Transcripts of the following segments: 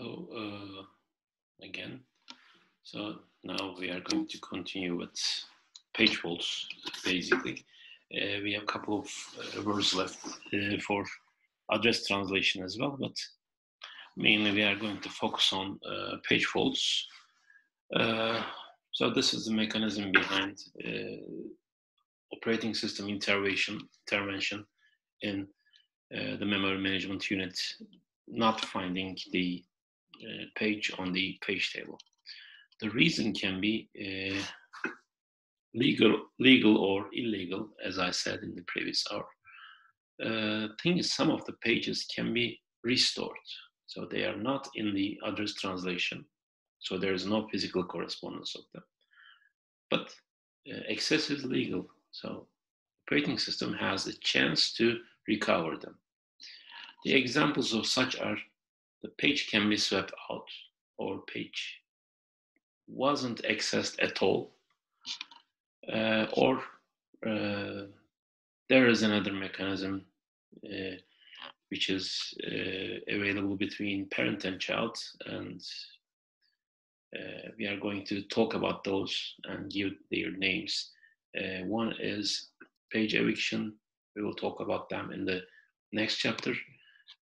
Hello uh, again. So now we are going to continue with page faults, basically. Uh, we have a couple of uh, words left uh, for address translation as well, but mainly we are going to focus on uh, page faults. Uh, so this is the mechanism behind operating system intervention, intervention in the memory management unit not finding the uh, page on the page table. The reason can be uh, legal, legal or illegal, as I said in the previous hour. Uh, thing is, some of the pages can be restored, so they are not in the address translation, so there is no physical correspondence of them. But uh, access is legal, so operating system has a chance to recover them. The examples of such are the page can be swept out. Or page wasn't accessed at all. Uh, or uh, there is another mechanism uh, which is uh, available between parent and child and uh, we are going to talk about those and give their names. Uh, one is page eviction. We will talk about them in the next chapter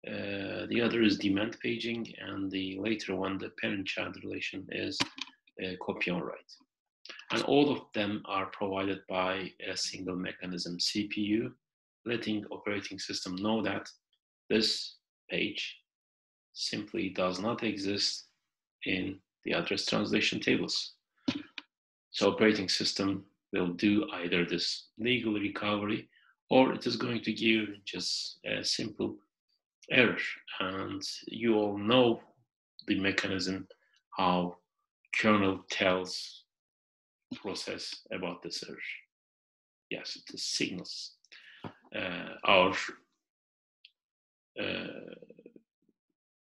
uh, the other is demand paging, and the later one, the parent-child relation, is uh, copy on write. And all of them are provided by a single mechanism, CPU, letting operating system know that this page simply does not exist in the address translation tables. So operating system will do either this legal recovery or it is going to give just a simple error. And you all know the mechanism how kernel tells process about this error. Yes, it signals. Uh, our uh,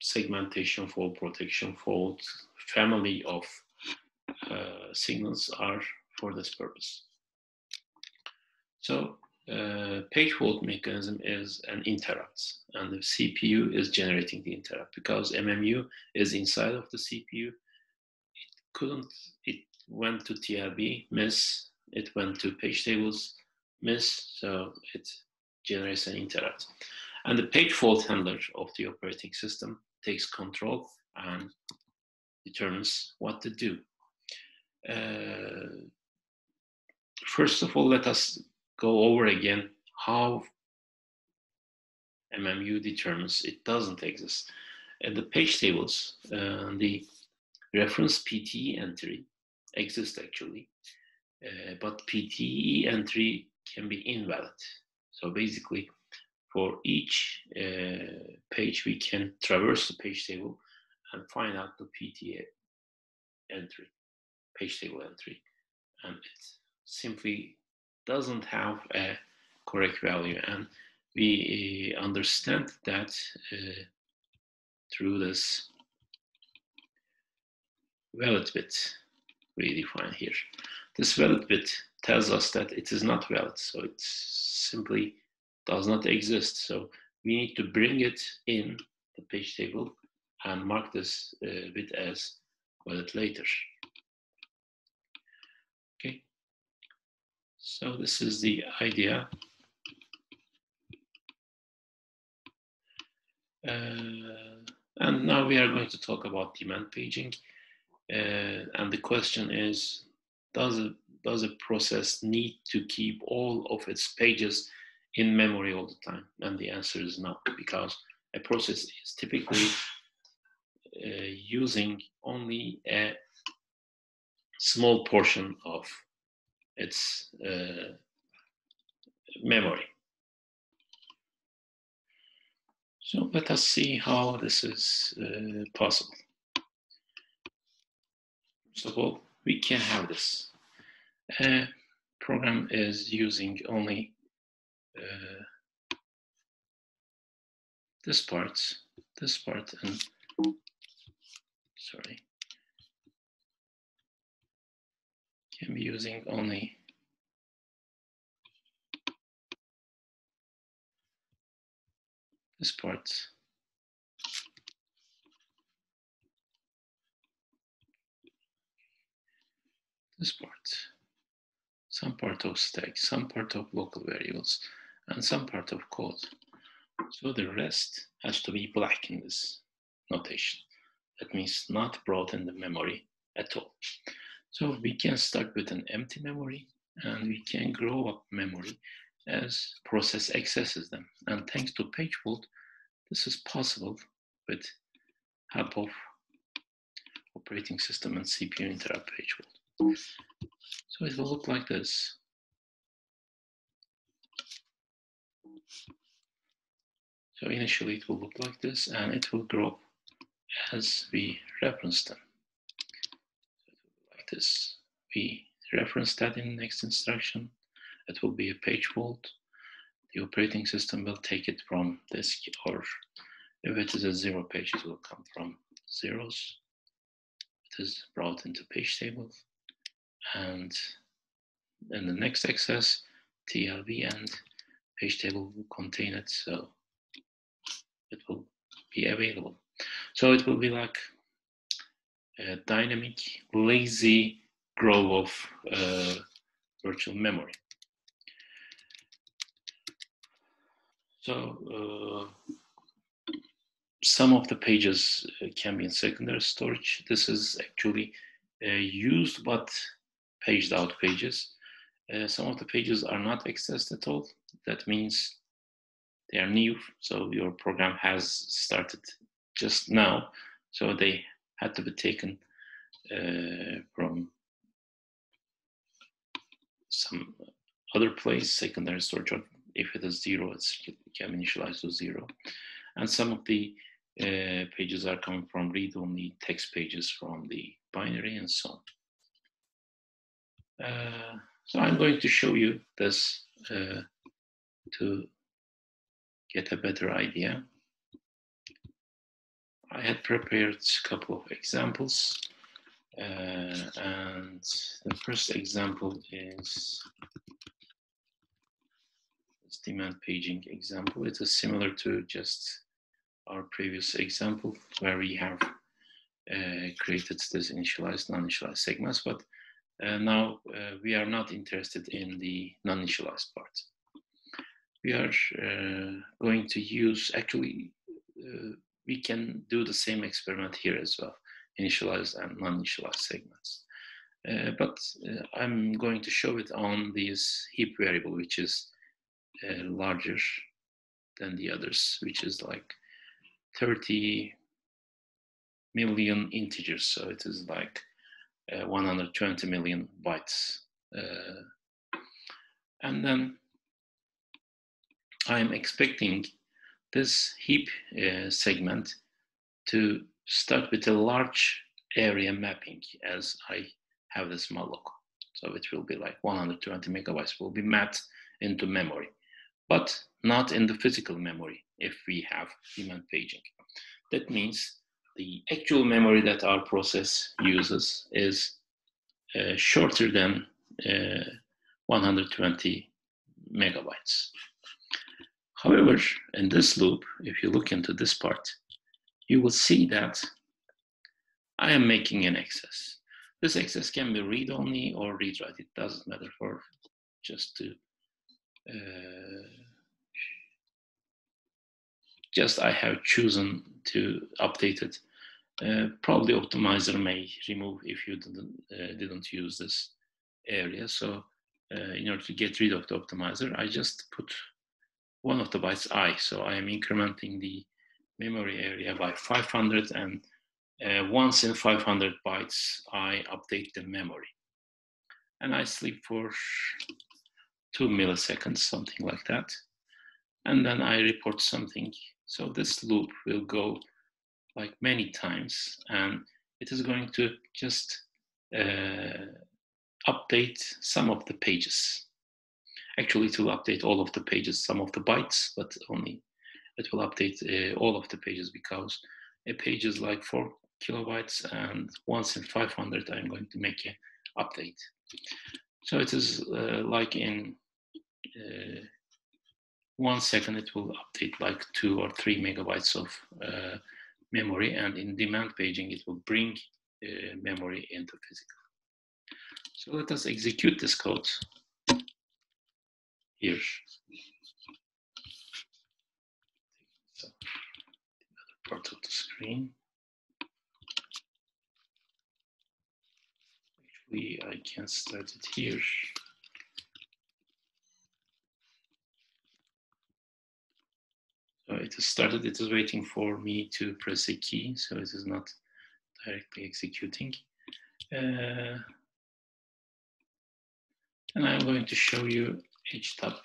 segmentation fault, protection fault, family of uh, signals are for this purpose. So uh, page fault mechanism is an interrupt and the CPU is generating the interrupt because MMU is inside of the CPU. It couldn't, it went to TLB, miss, it went to page tables, miss, so it generates an interrupt. And the page fault handler of the operating system takes control and determines what to do. Uh, first of all, let us go over again how MMU determines it doesn't exist. And the page tables, uh, the reference PTE entry exists actually, uh, but PTE entry can be invalid. So basically, for each uh, page, we can traverse the page table and find out the PTE entry, page table entry, and it simply doesn't have a correct value. And we uh, understand that uh, through this valid bit we define here. This valid bit tells us that it is not valid, so it simply does not exist. So we need to bring it in the page table and mark this uh, bit as valid later. So this is the idea. Uh, and now we are going to talk about demand paging. Uh, and the question is, does a, does a process need to keep all of its pages in memory all the time? And the answer is no, because a process is typically uh, using only a small portion of its uh, memory. So let us see how this is uh, possible. First of all, we can have this. A program is using only uh, this part, this part, and sorry, can be using only this part. This part, some part of stack, some part of local variables, and some part of code. So the rest has to be black in this notation. That means not brought in the memory at all. So we can start with an empty memory and we can grow up memory as process accesses them. And thanks to page fault, this is possible with help of operating system and CPU interrupt page fault. So it will look like this. So initially it will look like this and it will grow up as we reference them. This. We reference that in the next instruction. It will be a page fault. The operating system will take it from disk or if it is a zero page, it will come from zeros. It is brought into page table. And in the next access, TLB and page table will contain it. So it will be available. So it will be like a dynamic, lazy grow of uh, virtual memory. So uh, some of the pages uh, can be in secondary storage. This is actually uh, used but paged out pages. Uh, some of the pages are not accessed at all. That means they are new, so your program has started just now, so they had to be taken uh, from some other place, secondary storage, or if it is zero, it can be initialized to zero. And some of the uh, pages are coming from read-only text pages from the binary and so on. Uh, so I'm going to show you this uh, to get a better idea. Had prepared a couple of examples. Uh, and the first example is this demand paging example. It is similar to just our previous example where we have uh, created this initialized, non-initialized segments, but uh, now uh, we are not interested in the non-initialized part. We are uh, going to use, actually, uh, we can do the same experiment here as well initialized and non-initialized segments. Uh, but uh, I'm going to show it on this heap variable, which is uh, larger than the others, which is like 30 million integers. So it is like uh, 120 million bytes. Uh, and then I'm expecting this heap uh, segment to start with a large area mapping as I have this malloc. So it will be like 120 megabytes will be mapped into memory, but not in the physical memory if we have demand paging. That means the actual memory that our process uses is uh, shorter than uh, 120 megabytes. However, in this loop, if you look into this part, you will see that I am making an access. This access can be read-only or read-write. It doesn't matter for just to uh, just I have chosen to update it. Uh, probably optimizer may remove if you didn't uh, didn't use this area. So uh, in order to get rid of the optimizer, I just put one of the bytes i. So I am incrementing the memory area by 500 and uh, once in 500 bytes, I update the memory. And I sleep for two milliseconds, something like that. And then I report something. So this loop will go like many times and it is going to just uh, update some of the pages. Actually, it will update all of the pages, some of the bytes, but only it will update uh, all of the pages because a page is like four kilobytes and once in 500 I'm going to make an update. So it is uh, like in uh, one second it will update like two or three megabytes of uh, memory and in demand paging it will bring uh, memory into physical. So let us execute this code here. So, the other part of the screen. Actually, I can start it here. So it has started, it is waiting for me to press a key, so it is not directly executing. Uh, and I'm going to show you htop.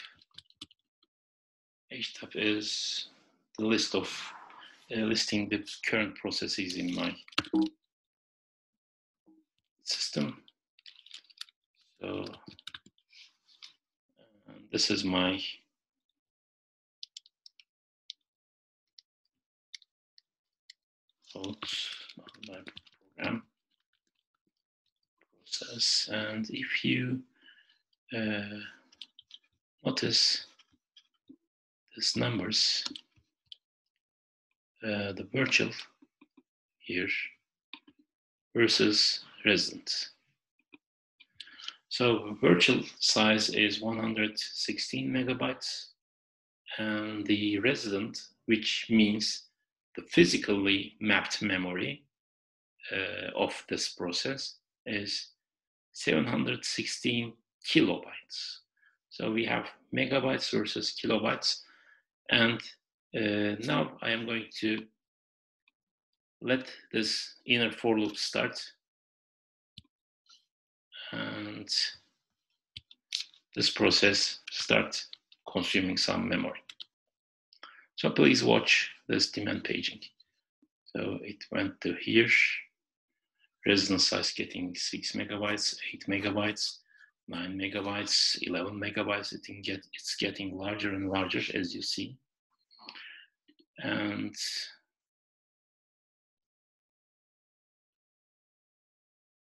htop is the list of uh, listing the current processes in my system. So uh, this is my my program process. And if you uh, notice these numbers, uh, the virtual here versus resident. So virtual size is 116 megabytes and the resident, which means the physically mapped memory uh, of this process is 716 kilobytes. So we have megabytes versus kilobytes. And uh, now I am going to let this inner for loop start. And this process start consuming some memory. So please watch this demand paging. So it went to here, residence size getting six megabytes, eight megabytes, 9 megabytes, 11 megabytes. It get, it's getting larger and larger as you see. And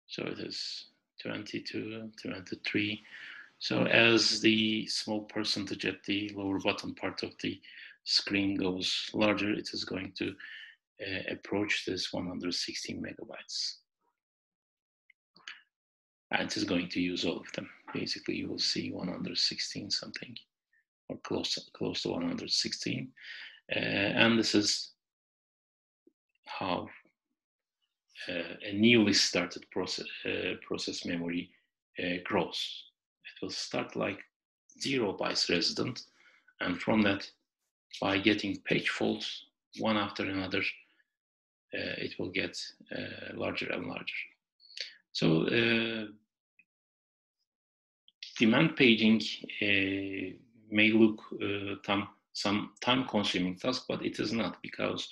so it is 22, 23. So as the small percentage at the lower bottom part of the screen goes larger, it is going to uh, approach this 116 megabytes is going to use all of them. Basically, you will see 116 something or close to, close to 116. Uh, and this is how uh, a newly started process, uh, process memory uh, grows. It will start like zero bytes resident, and from that, by getting page faults one after another, uh, it will get uh, larger and larger. So demand paging uh, may look uh, time, some time-consuming task, but it is not because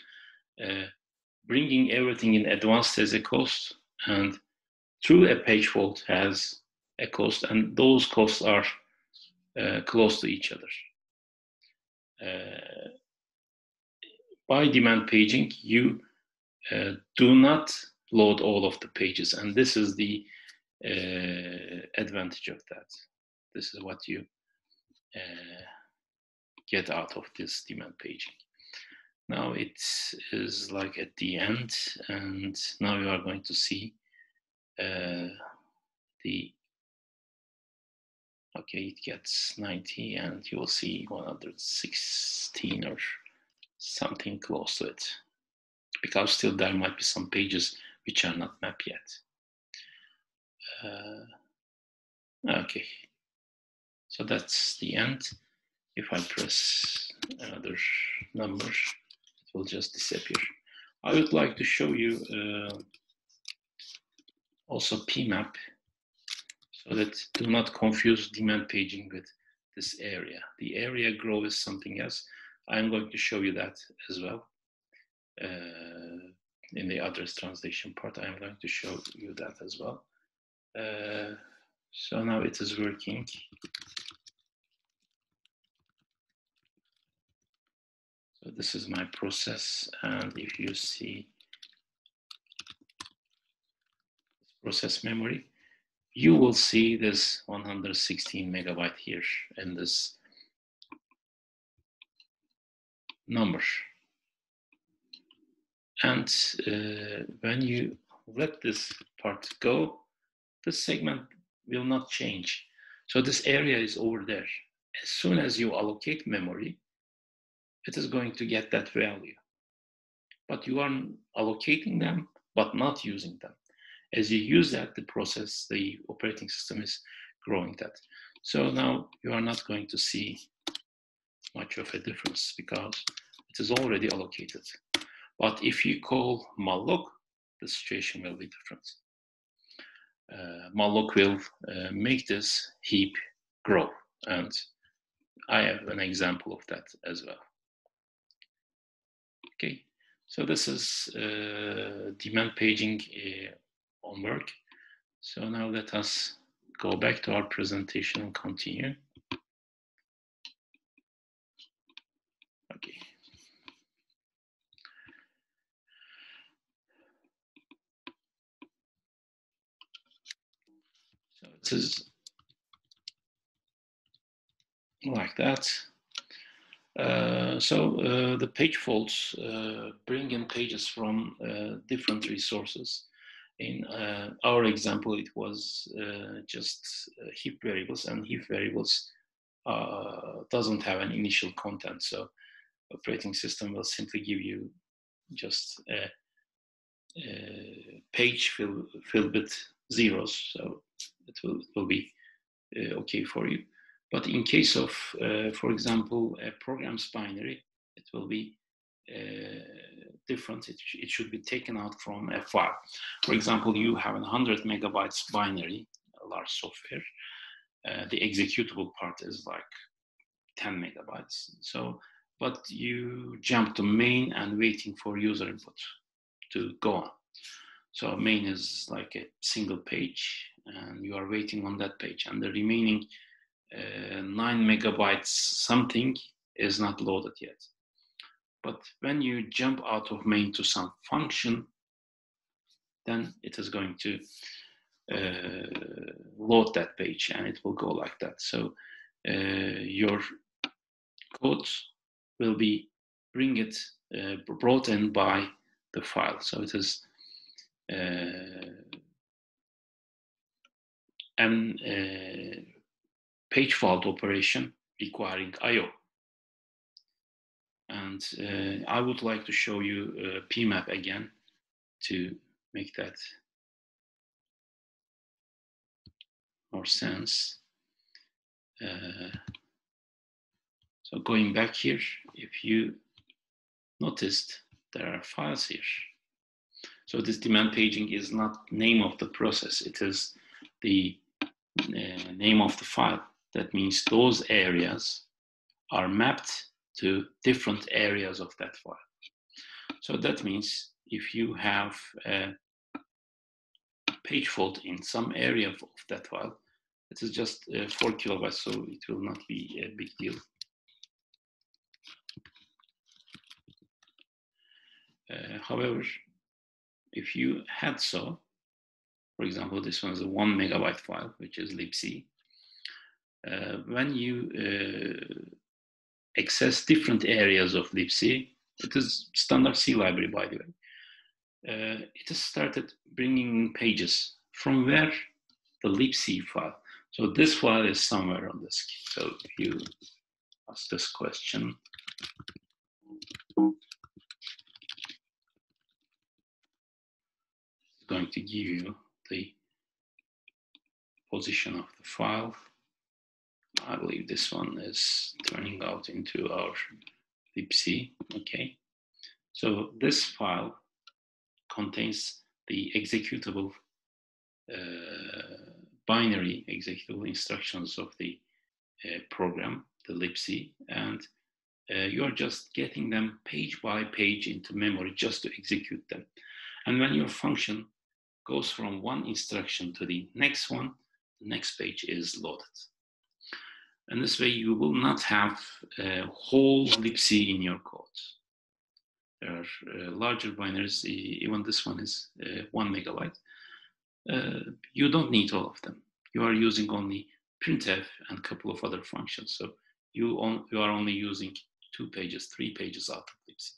uh, bringing everything in advance has a cost, and through a page fault has a cost, and those costs are close to each other. By demand paging, you do not load all of the pages. And this is the uh, advantage of that. This is what you uh, get out of this demand paging. Now it is like at the end, and now you are going to see uh, the okay it gets 90 and you will see 116 or something close to it because still there might be some pages which are not mapped yet. Uh, okay, so that's the end. If I press another number, it will just disappear. I would like to show you uh, also PMAP so that do not confuse demand paging with this area. The area grow is something else. I'm going to show you that as well. Uh, in the address translation part, I'm going to show you that as well. Uh, so now it is working. So this is my process. And if you see process memory, you will see this 116 megabyte here in this number. And uh, when you let this part go, the segment will not change. So this area is over there. As soon as you allocate memory, it is going to get that value. But you are allocating them, but not using them. As you use that, the process, the operating system is growing that. So now you are not going to see much of a difference because it is already allocated. But if you call malloc, the situation will be different. Uh, malloc will uh, make this heap grow. And I have an example of that as well. Okay, so this is uh, demand paging uh, on work. So now let us go back to our presentation and continue. Okay. So it is like that. Uh, so uh, the page faults uh, bring in pages from uh, different resources. In uh, our example, it was uh, just heap variables, and heap variables doesn't have an initial content. So operating system will simply give you just a, a page fill, filled with zeros. So it will, will be okay for you. But in case of, uh, for example, a program's binary, it will be uh, different. It, it, should be taken out from a file. For example, you have a 100 megabytes binary, a large software. Uh, the executable part is like 10 megabytes. So, but you jump to main and waiting for user input to go on. So main is like a single page and you are waiting on that page and the remaining uh, 9 megabytes something is not loaded yet. But when you jump out of main to some function, then it is going to uh, load that page and it will go like that. So uh, your code will be bring it uh, brought in by the file. So it is and uh, page fault operation requiring I.O. And uh, I would like to show you uh, PMAP again to make that more sense. Uh, so going back here, if you noticed, there are files here. So this demand paging is not name of the process, it is the uh, name of the file. That means those areas are mapped to different areas of that file. So that means if you have a page fault in some area of, that file, it is just uh, 4 kilobytes, so it will not be a big deal. Uh, however, if you had so, for example, this one is a one megabyte file, which is libc, uh, when you uh, access different areas of libc, it is standard C library, by the way. Uh, it has started bringing pages from where the libc file. So this file is somewhere on disk. So if you ask this question, it's going to give you the position of the file I believe this one is turning out into our libc, okay? So this file contains the executable uh, binary executable instructions of the uh, program, the libc, and uh, you're just getting them page by page into memory just to execute them. And when your function goes from one instruction to the next one, the next page is loaded. And this way you will not have a whole libc in your code. There are uh, larger binaries, even this one is uh, one megabyte. Uh, you don't need all of them. You are using only printf and a couple of other functions. So you, on, you are only using two pages, three pages out of libc.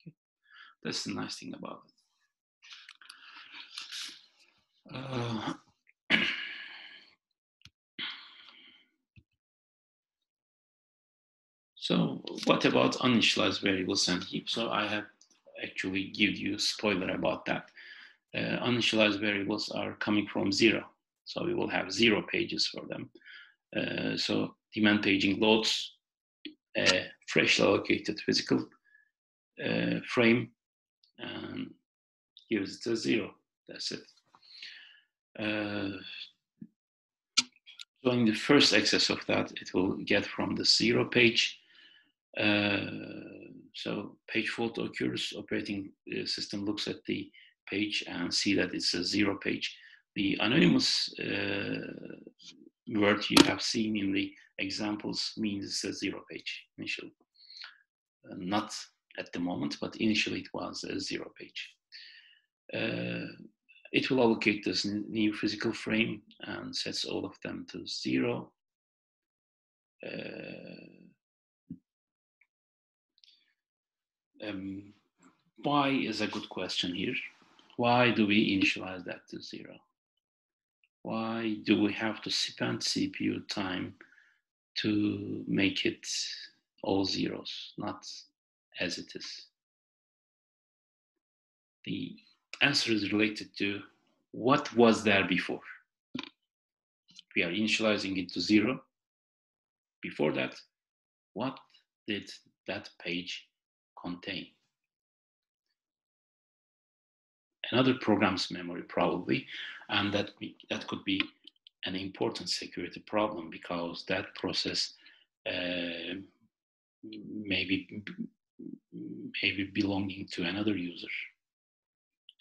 Okay. That's the nice thing about it. So what about uninitialized variables and heap? So I have actually give you spoiler about that. Uh, uninitialized variables are coming from zero. So we will have zero pages for them. Uh, so demand paging loads a freshly allocated physical uh, frame and gives it a zero. That's it. Uh, so in the first access of that, it will get from the zero page. Uh, so page fault occurs, operating uh, system looks at the page and see that it's a zero page. The anonymous word you have seen in the examples means it's a zero page initially. Uh, not at the moment, but initially it was a zero page. Uh, it will allocate this new physical frame and sets all of them to zero. Uh, um, why is a good question here. Why do we initialize that to zero? Why do we have to spend CPU time to make it all zeros, not as it is? The answer is related to what was there before. We are initializing it to zero. Before that, what did that page contain? Another program's memory probably, and that, that could be an important security problem because that process uh, maybe maybe belonging to another user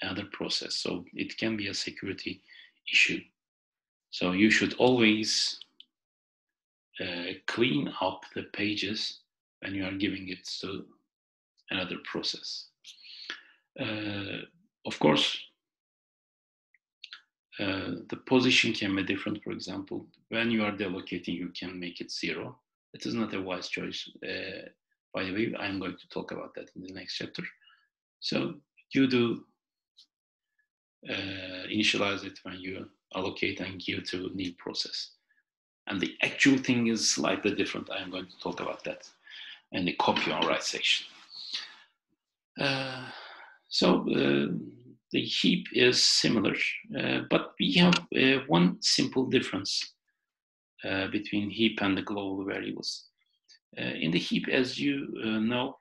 another process. So it can be a security issue. So you should always uh, clean up the pages when you are giving it to another process. Uh, of course, uh, the position can be different. For example, when you are delocating, you can make it zero. It is not a wise choice. Uh, by the way, I'm going to talk about that in the next chapter. So you do uh, initialize it when you allocate and give to new process. And the actual thing is slightly different. I'm going to talk about that in the copy on write section. Uh, so uh, the heap is similar, uh, but we have uh, one simple difference uh, between heap and the global variables. in the heap, as you know,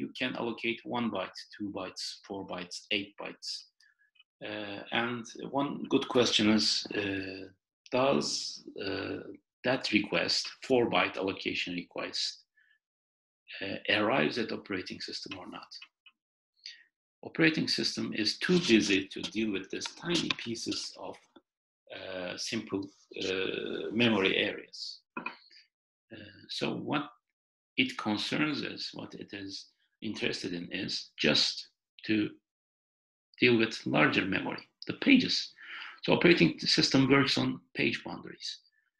you can allocate one byte, two bytes, four bytes, eight bytes. Uh, and one good question is, uh, does uh, that request, four byte allocation request, arrives at operating system or not? Operating system is too busy to deal with these tiny pieces of uh, simple uh, memory areas. Uh, so what it concerns is, what it is interested in is just to deal with larger memory, the pages. So operating system works on page boundaries.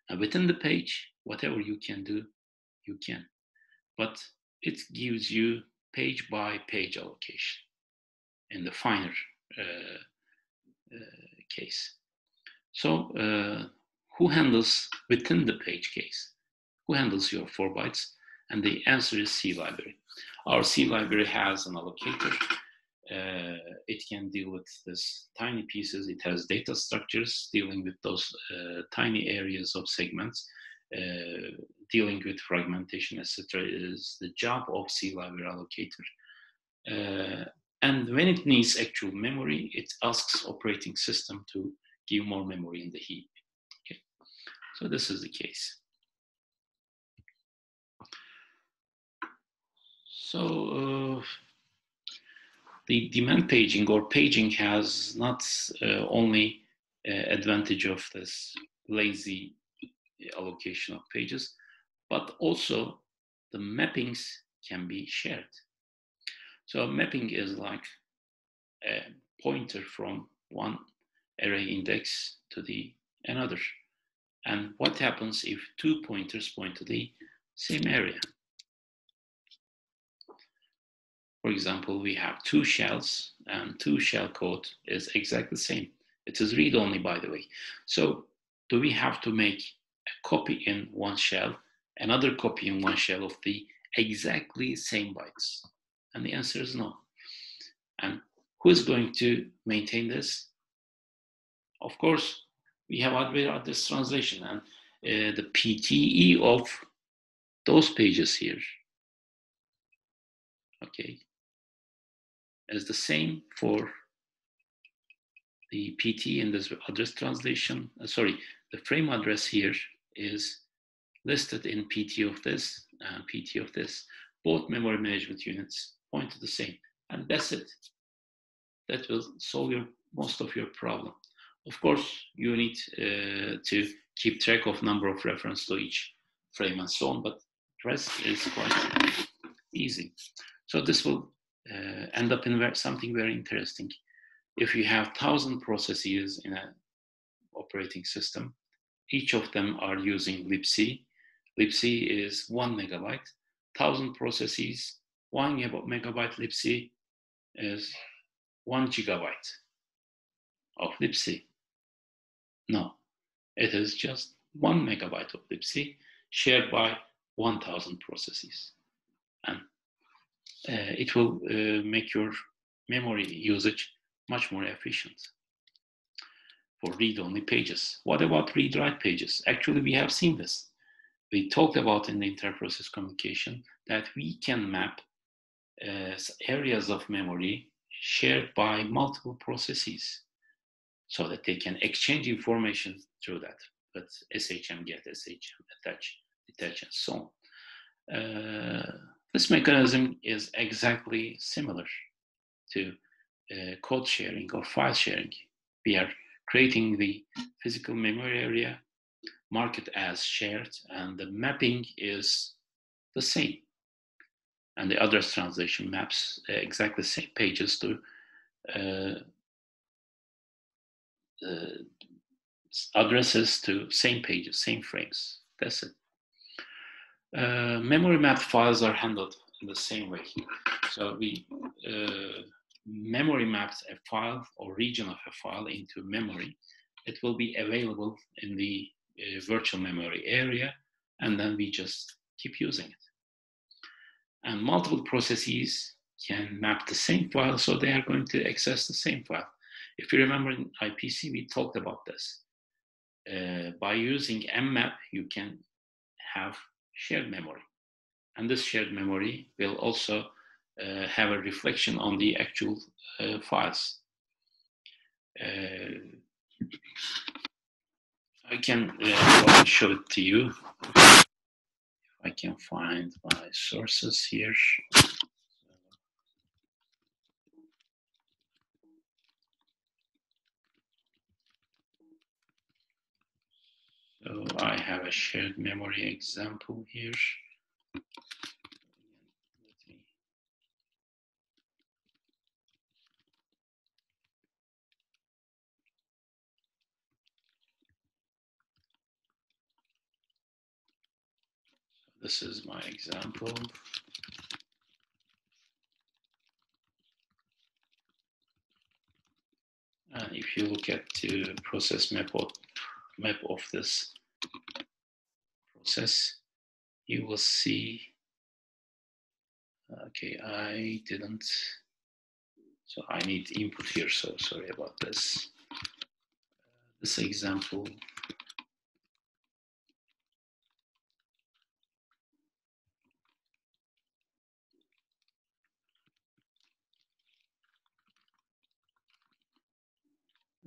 And within the page, whatever you can do, you can. But it gives you page by page allocation in the finer uh, uh, case. So uh, who handles within the page case? Who handles your four bytes? And the answer is C library. Our C library has an allocator uh, it can deal with this tiny pieces. It has data structures dealing with those uh, tiny areas of segments. Uh, dealing with fragmentation, etc., is the job of C library allocator. Uh, and when it needs actual memory, it asks operating system to give more memory in the heap. Okay, so this is the case. So uh, the demand paging or paging has not uh, only uh, advantage of this lazy allocation of pages, but also the mappings can be shared. So mapping is like a pointer from one array index to the another. And what happens if two pointers point to the same area? For example, we have two shells and two shell code is exactly the same. It is read only, by the way. So do we have to make a copy in one shell, another copy in one shell of the exactly same bytes? And the answer is no. And who is going to maintain this? Of course, we have hardware address translation and uh, the PTE of those pages here. Okay, is the same for the PT in this address translation. Uh, sorry, the frame address here is listed in PT of this and PT of this. Both memory management units point to the same, and that's it. That will solve your most of your problem. Of course, you need uh, to keep track of number of reference to each frame and so on, but rest is quite easy. So this will uh, end up in something very interesting. If you have thousand processes in an operating system, each of them are using libc. libc is one megabyte. Thousand processes, one megabyte libc is one gigabyte of libc. No, it is just one megabyte of libc shared by 1000 processes. And it will uh, make your memory usage much more efficient for read-only pages. What about read-write pages? Actually, we have seen this. We talked about in the inter-process communication that we can map uh, areas of memory shared by multiple processes so that they can exchange information through that. But SHM get, SHM attach, detach, and so on. Uh, this mechanism is exactly similar to uh, code sharing or file sharing. We are creating the physical memory area, mark it as shared, and the mapping is the same. And the address translation maps uh, exactly the same pages to uh, uh, addresses to same pages, same frames. That's it. Uh, memory map files are handled in the same way. So we uh, memory maps a file or region of a file into memory. It will be available in the uh, virtual memory area, and then we just keep using it. And multiple processes can map the same file, so they are going to access the same file. If you remember in IPC, we talked about this. Uh, by using mmap, you can have shared memory. And this shared memory will also uh, have a reflection on the actual uh, files. Uh, I can uh, show it to you. I can find my sources here. So I have a shared memory example here. this is my example. And if you look at the process map of, map of this process, you will see, okay, I didn't, so I need input here, so sorry about this. Uh, this example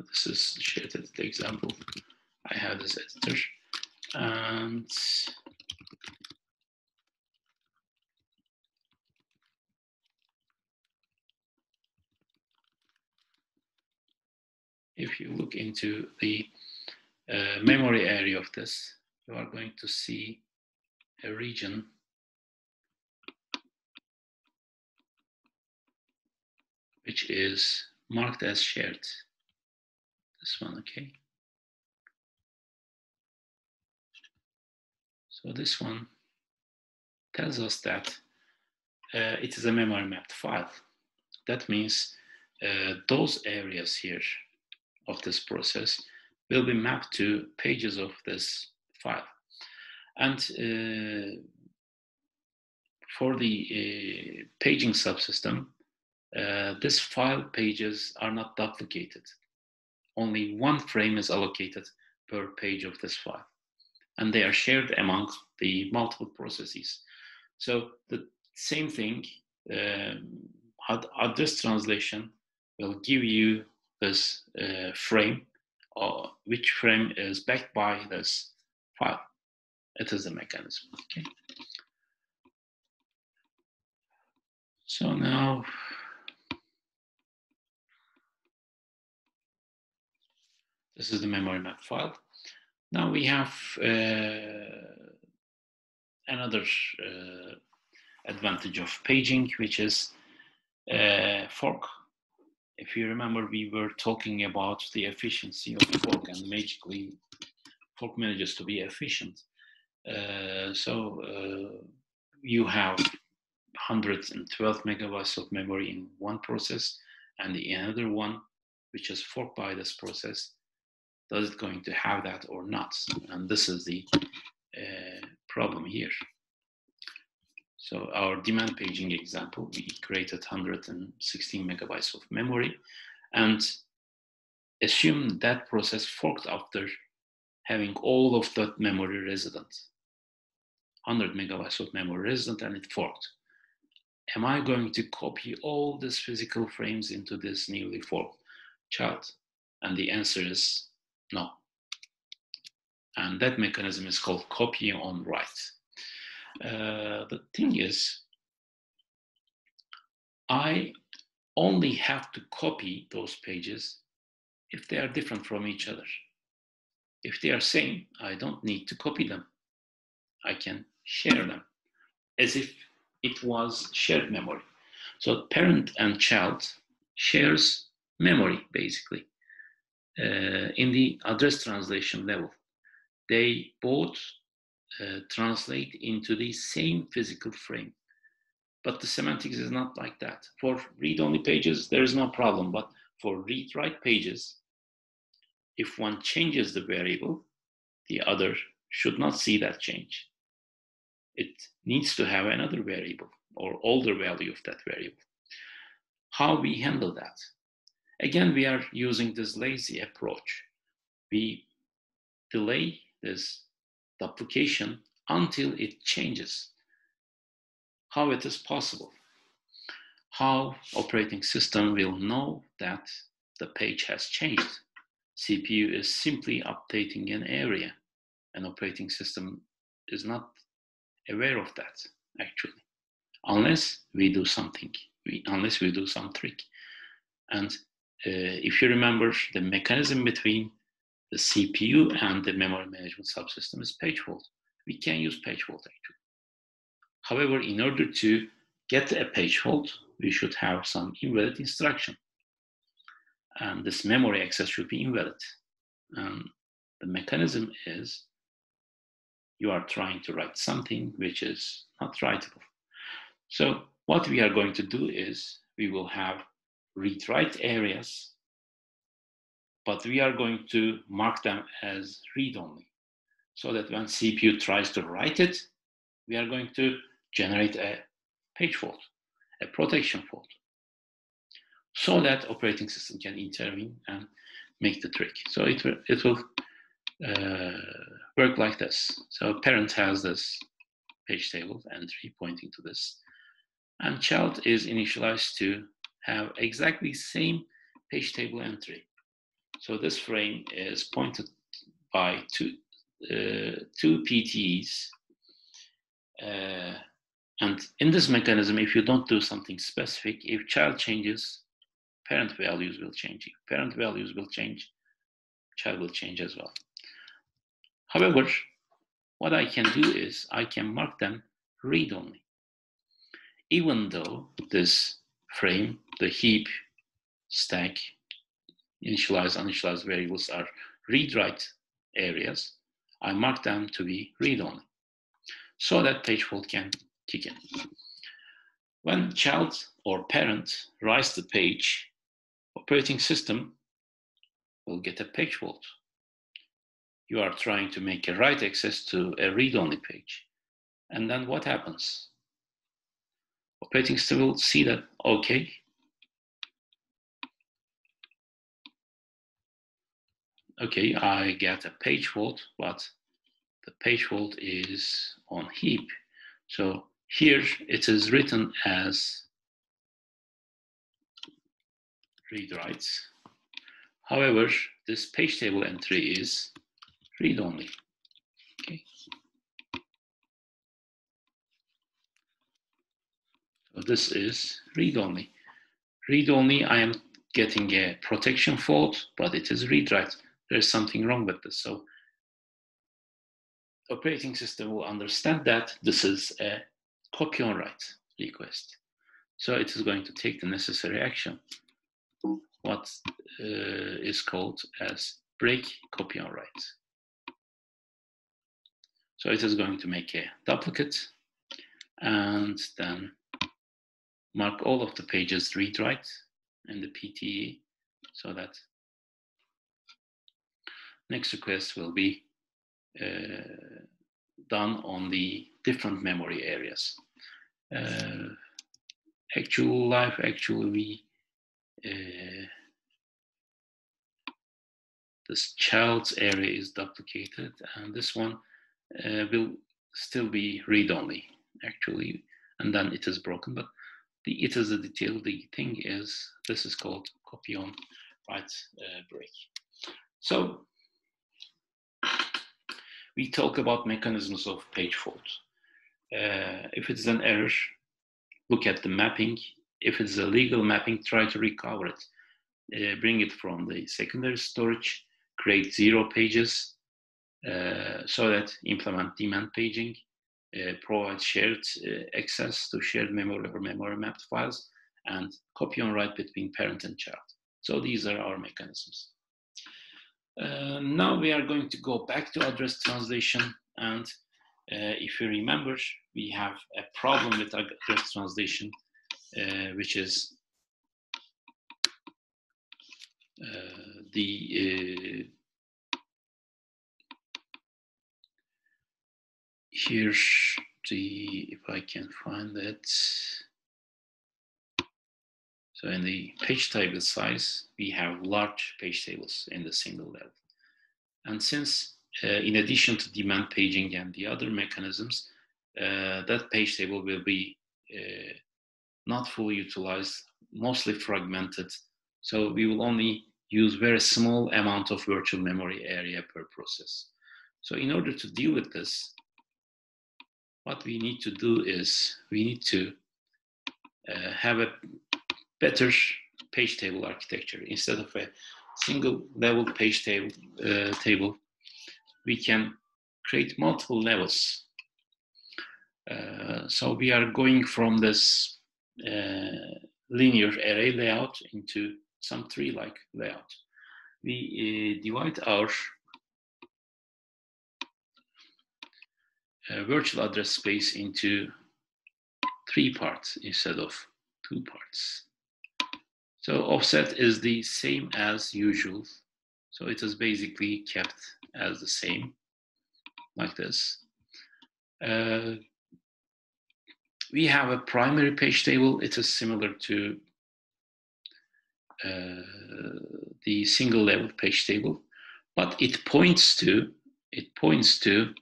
this is shared the example. I have this editor and if you look into the uh, memory area of this, you are going to see a region which is marked as shared this one, okay? So this one tells us that uh, it is a memory mapped file. That means uh, those areas here of this process will be mapped to pages of this file. And uh, for the uh, paging subsystem, uh, this file pages are not duplicated. Only one frame is allocated per page of this file, and they are shared among the multiple processes. So the same thing, um, address translation will give you this uh, frame, or which frame is backed by this file. It is the mechanism. Okay. So now this is the memory map file. Now we have uh, another uh, advantage of paging, which is uh, fork. If you remember, we were talking about the efficiency of fork and magically fork manages to be efficient. So you have 112 megabytes of memory in one process and the another one, which is forked by this process, does it going to have that or not? And this is the uh, problem here. So our demand paging example, we created 116 megabytes of memory and assume that process forked after having all of that memory resident. 100 megabytes of memory resident and it forked. Am I going to copy all these physical frames into this newly forked child? And the answer is no. And that mechanism is called copy on write. Uh, the thing is, I only have to copy those pages if they are different from each other. If they are same, I don't need to copy them. I can share them as if it was shared memory. So parent and child shares memory basically in the address translation level. They both uh, translate into the same physical frame. But the semantics is not like that. For read-only pages, there is no problem. But for read-write pages, if one changes the variable, the other should not see that change. It needs to have another variable or older value of that variable. How we handle that? Again, we are using this lazy approach. We delay this duplication until it changes. How it is possible? How operating system will know that the page has changed? CPU is simply updating an area. An operating system is not aware of that actually, unless we do something, we, unless we do some trick. And Uh, if you remember the mechanism between the CPU and the memory management subsystem is page fault. We can use page fault actually. However, in order to get a page fault, we should have some invalid instruction. And this memory access should be invalid. And the mechanism is you are trying to write something which is not writable. So what we are going to do is we will have read-write areas but we are going to mark them as read-only so that when CPU tries to write it, we are going to generate a page fault, a protection fault, so that operating system can intervene and make the trick. So it will, it will uh, work like this. So parent has this page table entry pointing to this, and child is initialized to have exactly same page table entry. So this frame is pointed by two, uh, two PTEs. Uh, and in this mechanism, if you don't do something specific, if child changes, parent values will change. If parent values will change, child will change as well. However, what I can do is I can mark them read-only. Even though this frame, the heap, stack, initialize, uninitialized variables are read-write areas, I mark them to be read-only so that page fault can kick in. When child or parent writes the page, operating system will get a page fault. You are trying to make a write access to a read-only page. And then what happens? Operating system will see that, okay, okay, I get a page fault, but the page fault is on heap. So here it is written as read writes. However, this page table entry is read only. So this is read only. Read only, I am getting a protection fault, but it is read write. There's something wrong with this. So operating system will understand that this is a copy on write request. So it is going to take the necessary action. What uh, is called as break copy on write. So it is going to make a duplicate and then mark all of the pages read write in the PTE so that next request will be uh, done on the different memory areas. Uh, actual life, actually, uh, this child's area is duplicated and this one uh, will still be read-only actually and then it is broken but the it is a detail. The thing is this is called copy on write uh, break. So we talk about mechanisms of page fault. Uh, if it's an error look at the mapping. If it's a legal mapping try to recover it. Uh, bring it from the secondary storage create zero pages uh, so that implement demand paging, uh, provide shared uh, access to shared memory or memory mapped files, and copy on write between parent and child. So these are our mechanisms. Uh, now we are going to go back to address translation and uh, if you remember, we have a problem with address translation, uh, which is the here's the, if I can find that. So in the page table size, we have large page tables in the single level. And since uh, in addition to demand paging and the other mechanisms, uh, that page table will be uh, not fully utilized, mostly fragmented. So we will only use very small amount of virtual memory area per process. So in order to deal with this, what we need to do is we need to uh, have a better page table architecture. Instead of a single level page table, uh, table we can create multiple levels. Uh, so we are going from this uh, linear array layout into some tree-like layout. We uh, divide our virtual address space into three parts instead of two parts. So offset is the same as usual. So it is basically kept as the same, like this. Uh, we have a primary page table. It is similar to uh, the single level page table, but it points to it points to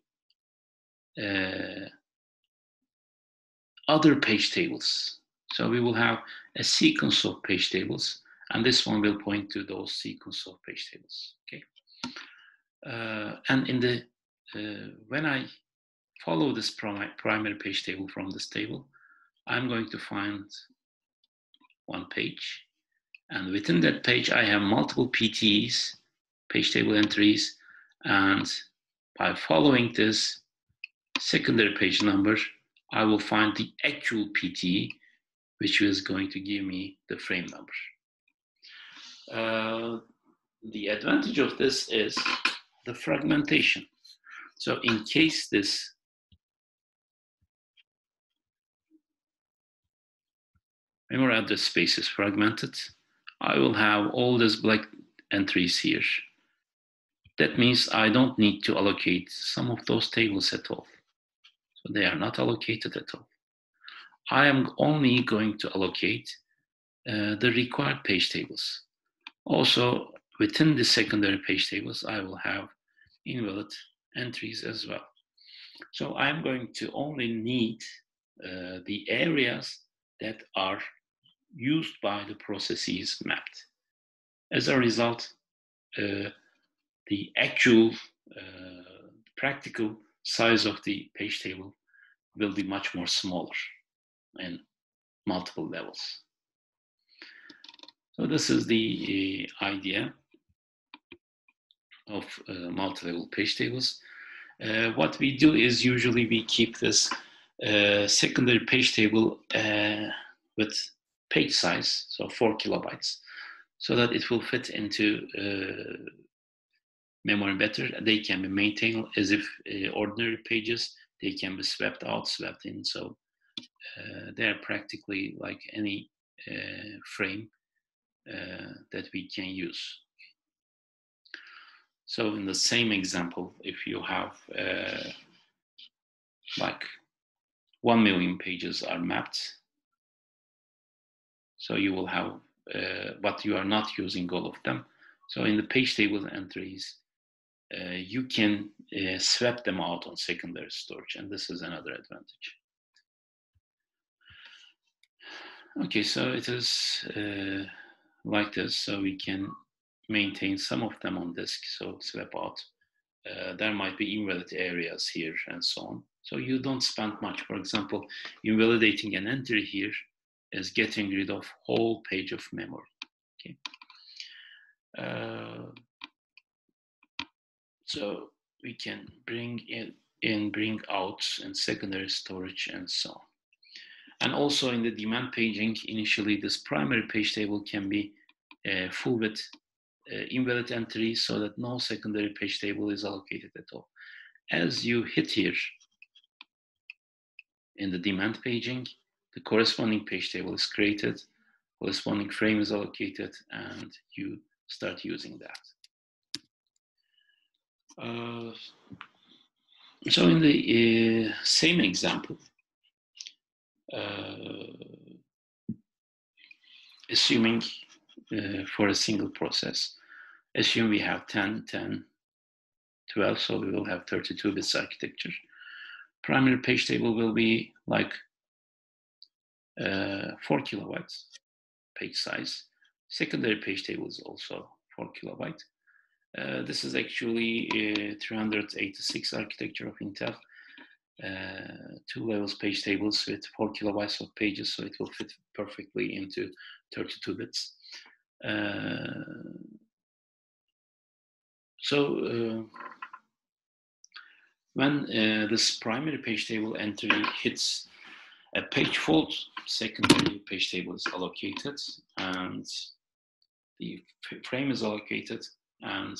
uh, other page tables. So we will have a sequence of page tables, and this one will point to those sequence of page tables. Okay, uh, and in the uh, when I follow this prim primary page table from this table, I'm going to find one page, and within that page I have multiple PTEs, page table entries, and by following this secondary page number, I will find the actual PT, which is going to give me the frame number. Uh, the advantage of this is the fragmentation. So in case this memory address space is fragmented, I will have all these black entries here. That means I don't need to allocate some of those tables at all they are not allocated at all. I am only going to allocate uh, the required page tables. Also, within the secondary page tables, I will have invalid entries as well. So I'm going to only need uh, the areas that are used by the processes mapped. As a result, uh, the actual uh, practical size of the page table will be much more smaller in multiple levels. So this is the uh, idea of uh, multi-level page tables. Uh, what we do is usually we keep this uh, secondary page table uh, with page size, so four kilobytes, so that it will fit into uh, memory better. They can be maintained as if uh, ordinary pages. They can be swept out, swept in. So they are practically like any frame that we can use. So in the same example, if you have uh, like 1 million pages are mapped, so you will have, uh, but you are not using all of them. So in the page table entries, uh, you can uh, swap them out on secondary storage, and this is another advantage. Okay, so it is uh, like this, so we can maintain some of them on disk, so swap out. Uh, there might be invalid areas here and so on. So you don't spend much. For example, invalidating an entry here is getting rid of whole page of memory. Okay. Uh, so we can bring in, in, bring out, and secondary storage and so on. And also in the demand paging, initially this primary page table can be uh, full with uh, invalid entry so that no secondary page table is allocated at all. As you hit here in the demand paging, the corresponding page table is created, corresponding frame is allocated, and you start using that. Uh, so in the uh, same example, uh, assuming uh, for a single process. Assume we have 10, 10, 12, so we will have 32 bits architecture. Primary page table will be like uh, 4 kilobytes page size. Secondary page table is also 4 kilobyte. Uh, this is actually a 386 architecture of Intel. Uh, two levels page tables with 4 kilobytes of pages, so it will fit perfectly into 32 bits. Uh, so when this primary page table entry hits a page fault, secondary page table is allocated and the frame is allocated and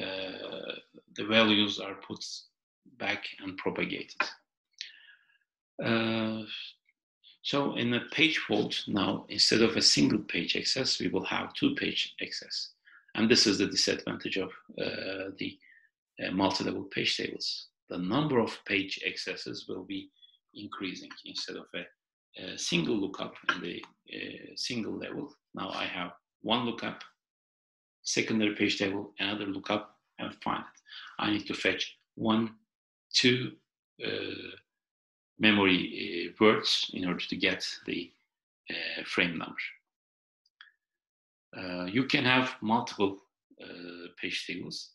uh, the values are put back and propagated. Uh, so in a page fault now, instead of a single page access, we will have two page access. And this is the disadvantage of uh, the uh, multi-level page tables. The number of page accesses will be increasing instead of a, a single lookup in the uh, single level. Now I have one lookup, secondary page table, another lookup, and find it. I need to fetch one, two uh, memory uh, words in order to get the uh, frame number. Uh, you can have multiple page tables,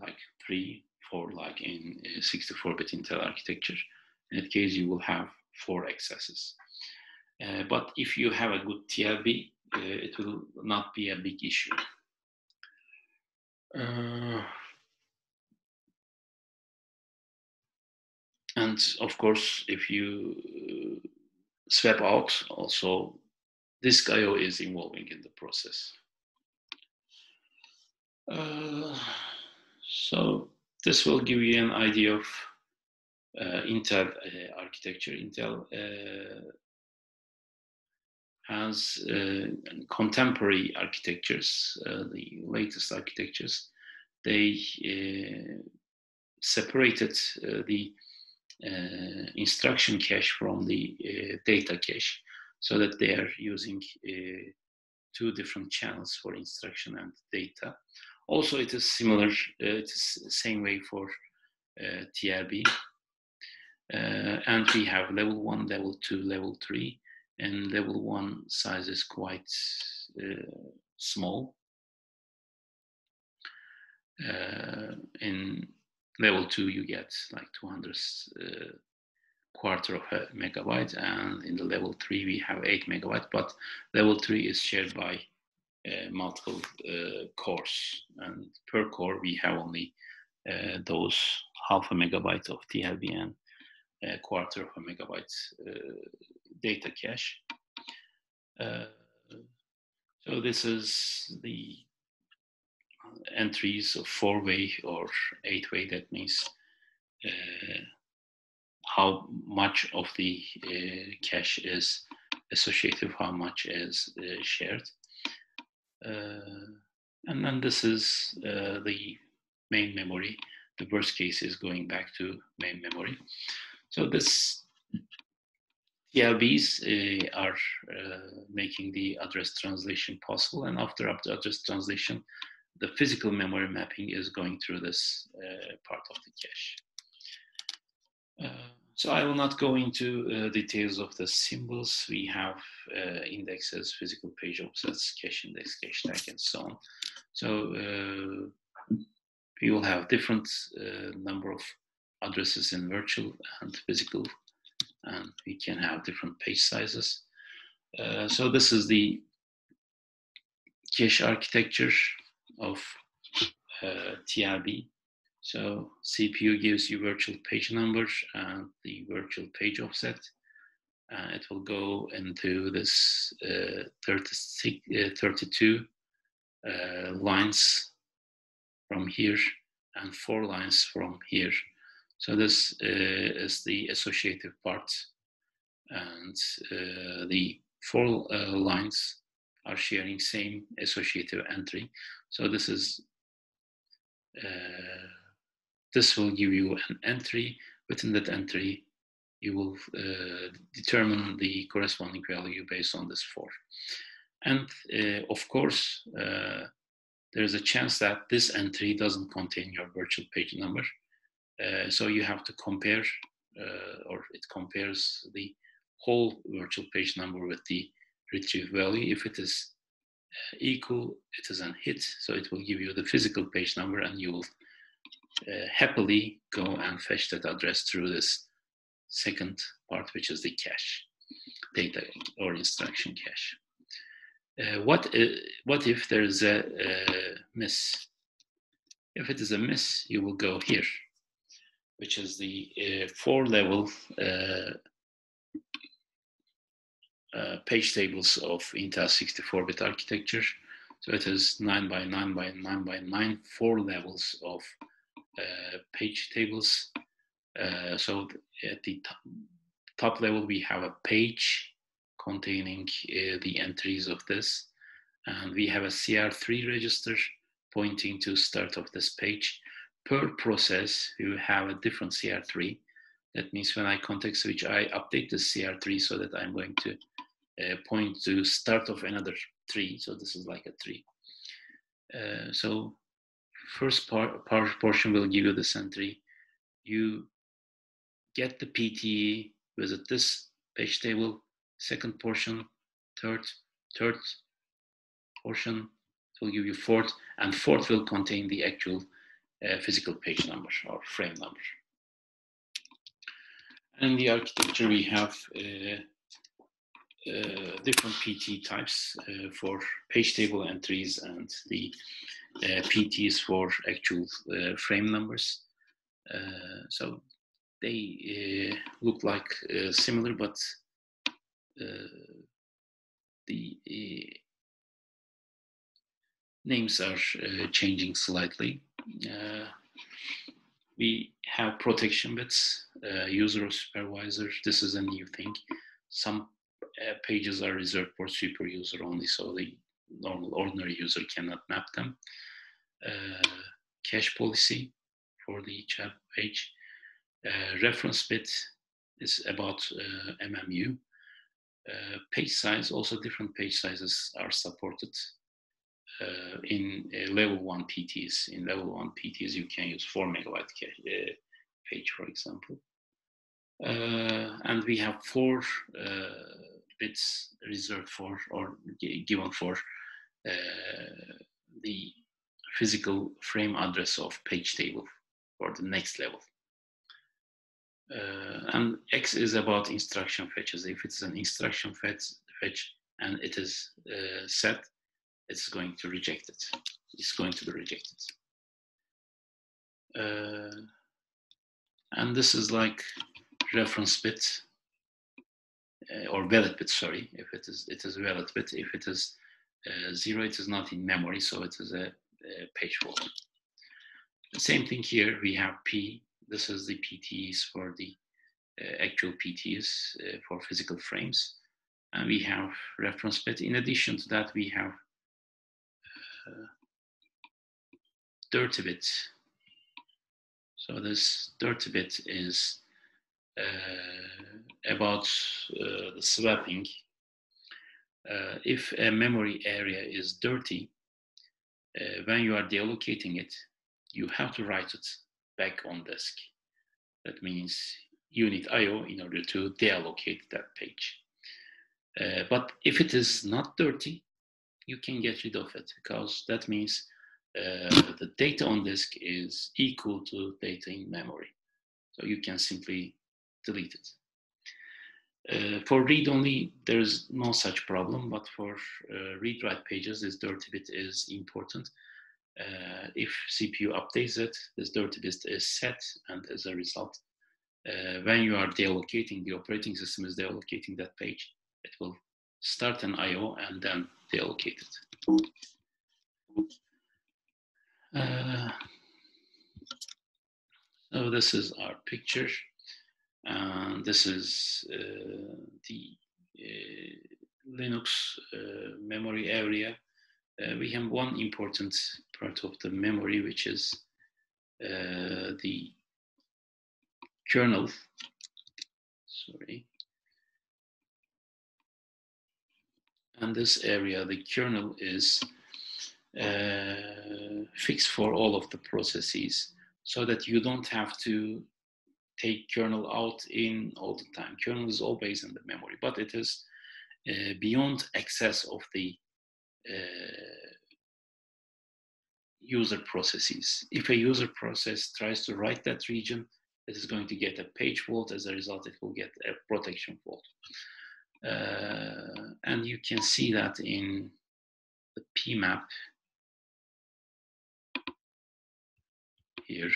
like three, four, like in 64-bit Intel architecture. In that case, you will have four accesses. Uh, but if you have a good TLB, uh, it will not be a big issue. Uh, and of course, if you uh, swap out, also this IO is involving in the process. Uh, so this will give you an idea of uh, Intel uh, architecture. Intel uh, has uh, contemporary architectures, the latest architectures. They separated the uh, instruction cache from the uh, data cache so that they are using uh, two different channels for instruction and data. Also, it is similar, uh, it is the same way for uh, TLB. Uh, and we have level one, level two, level three, and level one size is quite small. in level two, you get like 200 quarter of a megabyte and in the level 3 we have 8 megabyte but level 3 is shared by uh, multiple uh, cores and per core we have only uh, those half a megabyte of TLB and a quarter of a megabyte data cache so this is the entries of four way or eight way that means how much of the uh, cache is associative, how much is uh, shared. Uh, and then this is the main memory. The worst case is going back to main memory. So this TLBs uh, are uh, making the address translation possible. And after address translation, the physical memory mapping is going through this uh, part of the cache. So I will not go into uh, details of the symbols. We have uh, indexes, physical page offsets, cache index, cache tag, and so on. So uh, we will have different uh, number of addresses in virtual and physical, and we can have different page sizes. Uh, so this is the cache architecture of uh, TLB. So CPU gives you virtual page numbers and the virtual page offset. Uh, it will go into this uh, 36, uh, 32 uh, lines from here and four lines from here. So this uh, is the associative part and uh, the four lines are sharing same associative entry. So this is this will give you an entry. Within that entry, you will uh, determine the corresponding value based on this four. And uh, of course, uh, there's a chance that this entry doesn't contain your virtual page number. Uh, so you have to compare, uh, or it compares the whole virtual page number with the retrieved value. If it is uh, equal, it is an hit. So it will give you the physical page number and you will uh, happily go and fetch that address through this second part, which is the cache, data or instruction cache. Uh, what, uh, what if there is a, a, miss? If it is a miss, you will go here, which is the uh, four level uh, uh, page tables of Intel 64-bit architecture. So it is 9 by 9 by 9 by 9, four levels of uh, page tables. Uh, so at the top level, we have a page containing uh, the entries of this. And we have a CR3 register pointing to start of this page. Per process, you have a different CR3. That means when I context switch, I update the CR3 so that I'm going to uh, point to start of another tree. So this is like a tree. Uh, so first part, part portion will give you this entry. You get the PTE, visit this page table, second portion, third, third portion will give you fourth, and fourth will contain the actual physical page number or frame number. And in the architecture, we have uh, uh, different PT types uh, for page table entries and the uh, PTs for actual uh, frame numbers. Uh, so they look like similar, but the names are changing slightly. We have protection bits, user or supervisor. This is a new thing. Some uh, pages are reserved for super user only, so the normal ordinary user cannot map them. Uh, cache policy for the chat page. Uh, reference bit is about uh, MMU. Uh, page size, also different page sizes are supported uh, in level one PTs. In level one PTs, you can use four megabyte page, for example. and we have four bits reserved for or given for the physical frame address of page table for the next level. Uh, and X is about instruction fetches. If it's an instruction fetch, fetch and it is uh, set, it's going to reject it. It's going to be rejected. Uh, and this is like reference bit uh, or valid bit, sorry, if it is, it is valid bit. If it is uh, zero, it is not in memory, so it is a, a page fault. The same thing here, we have P this is the PTs for the uh, actual PTs uh, for physical frames. And we have reference bit. In addition to that, we have dirty bit. So this dirty bit is uh, about uh, the swapping. Uh, if a memory area is dirty, when you are deallocating it, you have to write it back on disk. That means you need IO in order to deallocate that page. Uh, but if it is not dirty, you can get rid of it because that means uh, the data on disk is equal to data in memory. So you can simply delete it. Uh, for read-only, there's no such problem, but for uh, read-write pages, this dirty bit is important uh, if CPU updates it, this dirty bit is set, and as a result, uh, when you are deallocating, the operating system is deallocating that page, it will start an I.O. and then deallocate it. Uh, so this is our picture, and this is uh, the uh, Linux uh, memory area uh, we have one important part of the memory, which is uh, the kernel. Sorry. And this area, the kernel is uh, fixed for all of the processes so that you don't have to take kernel out in all the time. Kernel is always in the memory, but it is uh, beyond access of the uh, user processes. If a user process tries to write that region, it is going to get a page fault. As a result, it will get a protection fault. Uh, and you can see that in the PMAP here.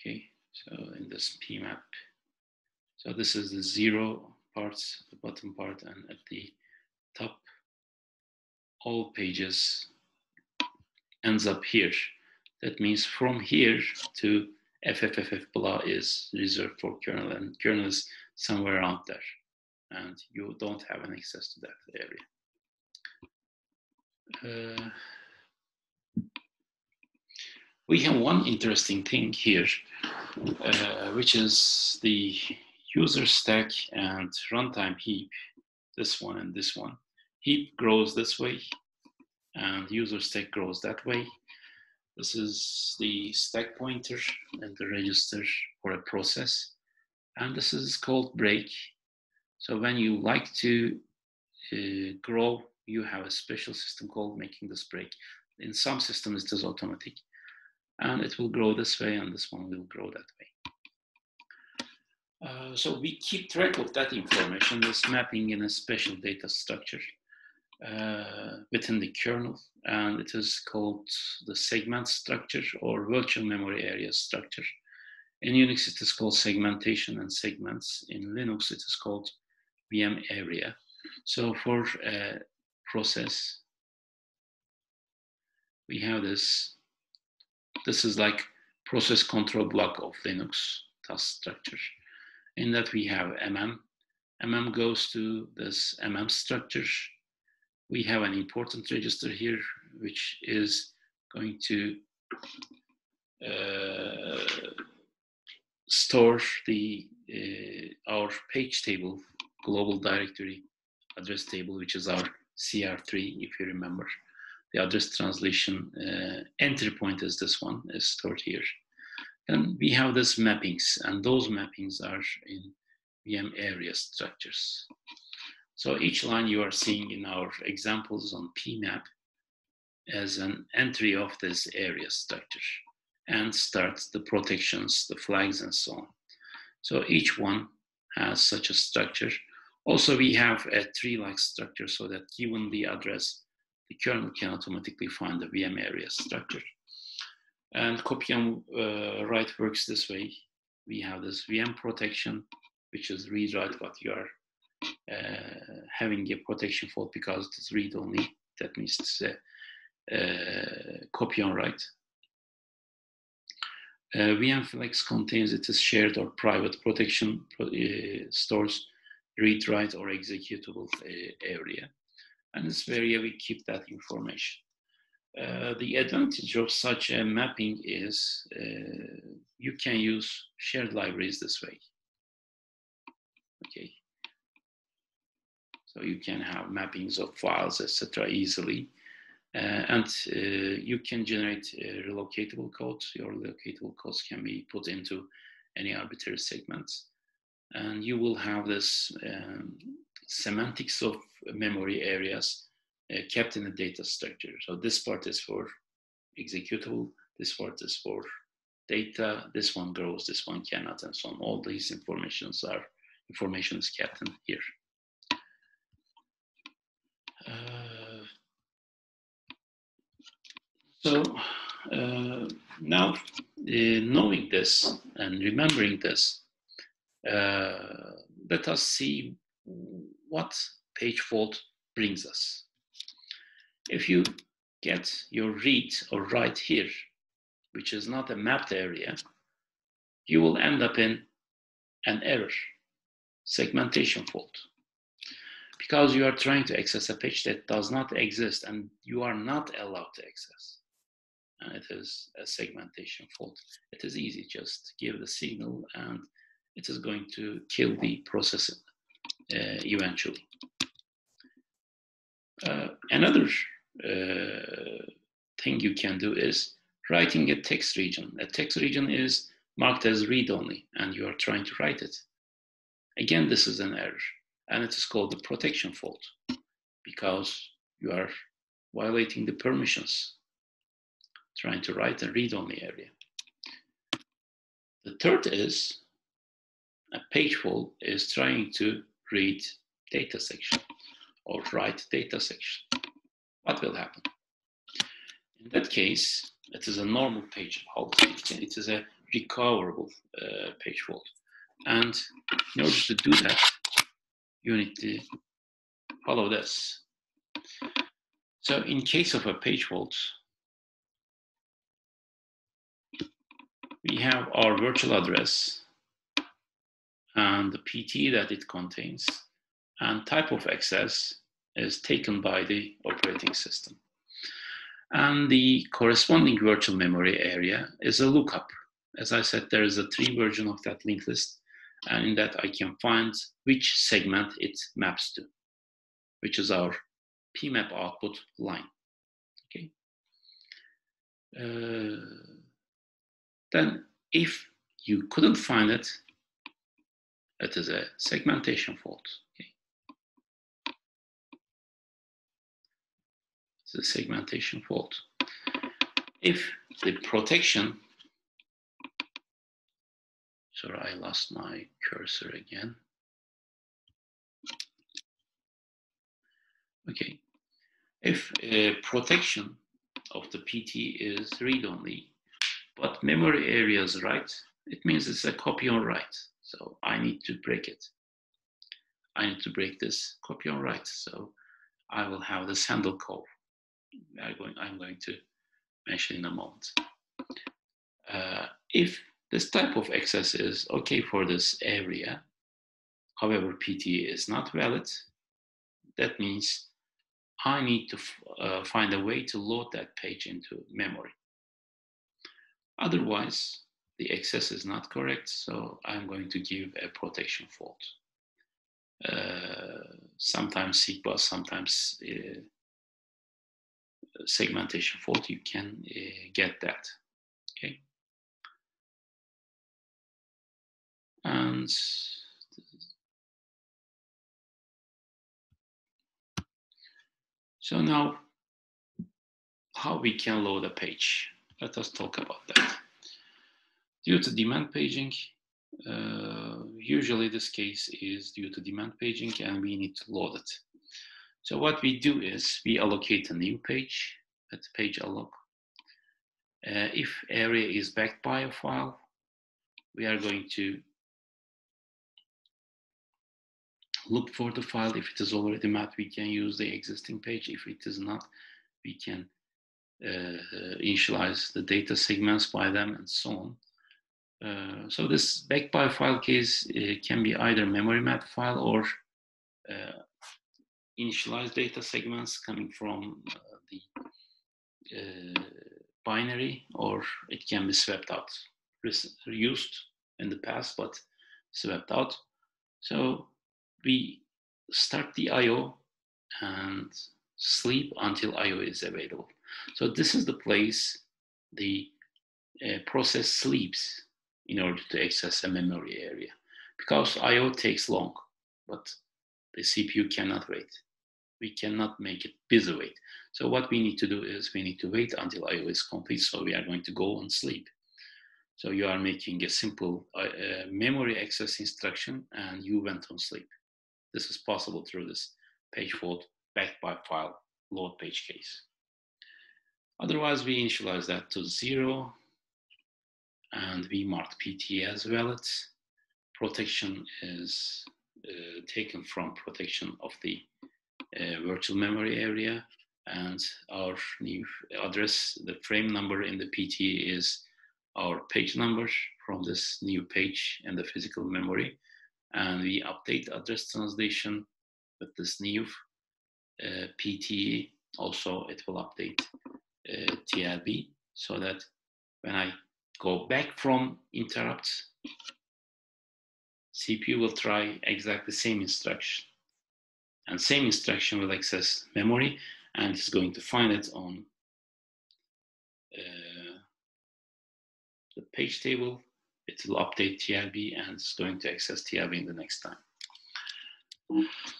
Okay, so in this PMAP, so this is the zero parts, the bottom part, and at the top, all pages ends up here. That means from here to FFFF blah is reserved for kernel, and kernel is somewhere out there, and you don't have an access to that area. Uh, we have one interesting thing here, uh, which is the user stack and runtime heap, this one and this one. Heap grows this way and user stack grows that way. This is the stack pointer and the register for a process. And this is called break. So when you like to uh, grow, you have a special system called making this break. In some systems, it is automatic. And it will grow this way, and this one will grow that way. Uh, so we keep track of that information, this mapping in a special data structure uh, within the kernel, and it is called the segment structure or virtual memory area structure. In Unix, it is called segmentation and segments. In Linux, it is called VM area. So for a process, we have this. This is like process control block of Linux task structure in that we have MM. MM goes to this MM structure we have an important register here, which is going to uh, store the uh, our page table, global directory address table, which is our CR3, if you remember. The address translation uh, entry point is this one, is stored here. And we have these mappings, and those mappings are in VM area structures. So each line you are seeing in our examples on PMAP as an entry of this area structure and starts the protections, the flags, and so on. So each one has such a structure. Also, we have a tree-like structure so that given the address, the kernel can automatically find the VM area structure. And copy and uh, write works this way. We have this VM protection, which is read write what you are having a protection fault because it's read only. That means it's a, uh, copy on write. Uh, VM flags contains it is shared or private protection uh, stores read, write, or executable uh, area. And it's where we keep that information. Uh, the advantage of such a mapping is uh, you can use shared libraries this way. Okay. So you can have mappings of files, etc., easily. Uh, and uh, you can generate uh, relocatable codes. Your relocatable codes can be put into any arbitrary segments. And you will have this um, semantics of memory areas uh, kept in the data structure. So this part is for executable, this part is for data, this one grows, this one cannot, and so on. All these informations are information is kept in here. Uh, so uh, now, uh, knowing this and remembering this, uh, let us see what page fault brings us. If you get your read or write here, which is not a mapped area, you will end up in an error, segmentation fault. Because you are trying to access a page that does not exist and you are not allowed to access. And it is a segmentation fault. It is easy, just give the signal and it is going to kill the process uh, eventually. Uh, another uh, thing you can do is writing a text region. A text region is marked as read only, and you are trying to write it. Again, this is an error, and it is called the protection fault because you are violating the permissions, trying to write a read only area. The third is a page fault is trying to read data section or write data section what will happen? In that case, it is a normal page fault. It is a recoverable uh, page fault. And in order to do that, to follow this. So in case of a page fault, we have our virtual address and the PT that it contains and type of access is taken by the operating system. And the corresponding virtual memory area is a lookup. As I said, there is a tree version of that linked list, and in that I can find which segment it maps to, which is our PMAP output line. Okay. Uh, then, if you couldn't find it, it is a segmentation fault. It's a segmentation fault. If the protection, sorry, I lost my cursor again. Okay, if a protection of the PT is read-only, but memory area is write, it means it's a copy on write. So I need to break it. I need to break this copy on write. So I will have this handle call are going, I'm going to mention in a moment. Uh, if this type of access is okay for this area, however, PT is not valid, that means I need to uh, find a way to load that page into memory. Otherwise, the access is not correct, so I'm going to give a protection fault. Uh, sometimes bus, sometimes uh, segmentation fault, you can uh, get that. Okay. And so now how we can load a page. Let us talk about that. Due to demand paging, uh, usually this case is due to demand paging and we need to load it. So what we do is we allocate a new page, at page alloc. Uh, if area is backed by a file, we are going to look for the file. If it is already mapped, we can use the existing page. If it is not, we can uh, initialize the data segments by them and so on. Uh, so this back by file case uh, can be either memory map file or uh, initialized data segments coming from uh, the uh, binary or it can be swept out, used in the past but swept out. So we start the IO and sleep until IO is available. So this is the place the uh, process sleeps in order to access a memory area because IO takes long, but the CPU cannot wait. We cannot make it busy wait. So what we need to do is we need to wait until IO is complete. So we are going to go and sleep. So you are making a simple uh, uh, memory access instruction and you went on sleep. This is possible through this page fault backed by file load page case. Otherwise, we initialize that to zero and we mark PT as valid. Protection is uh, taken from protection of the uh, virtual memory area and our new address, the frame number in the PT is our page number from this new page in the physical memory. And we update address translation with this new uh, PTE. Also, it will update uh, TLB so that when I go back from interrupt, CPU will try exactly the same instruction. And same instruction will access memory and is going to find it on uh, the page table. It will update TLB and it's going to access TLB in the next time.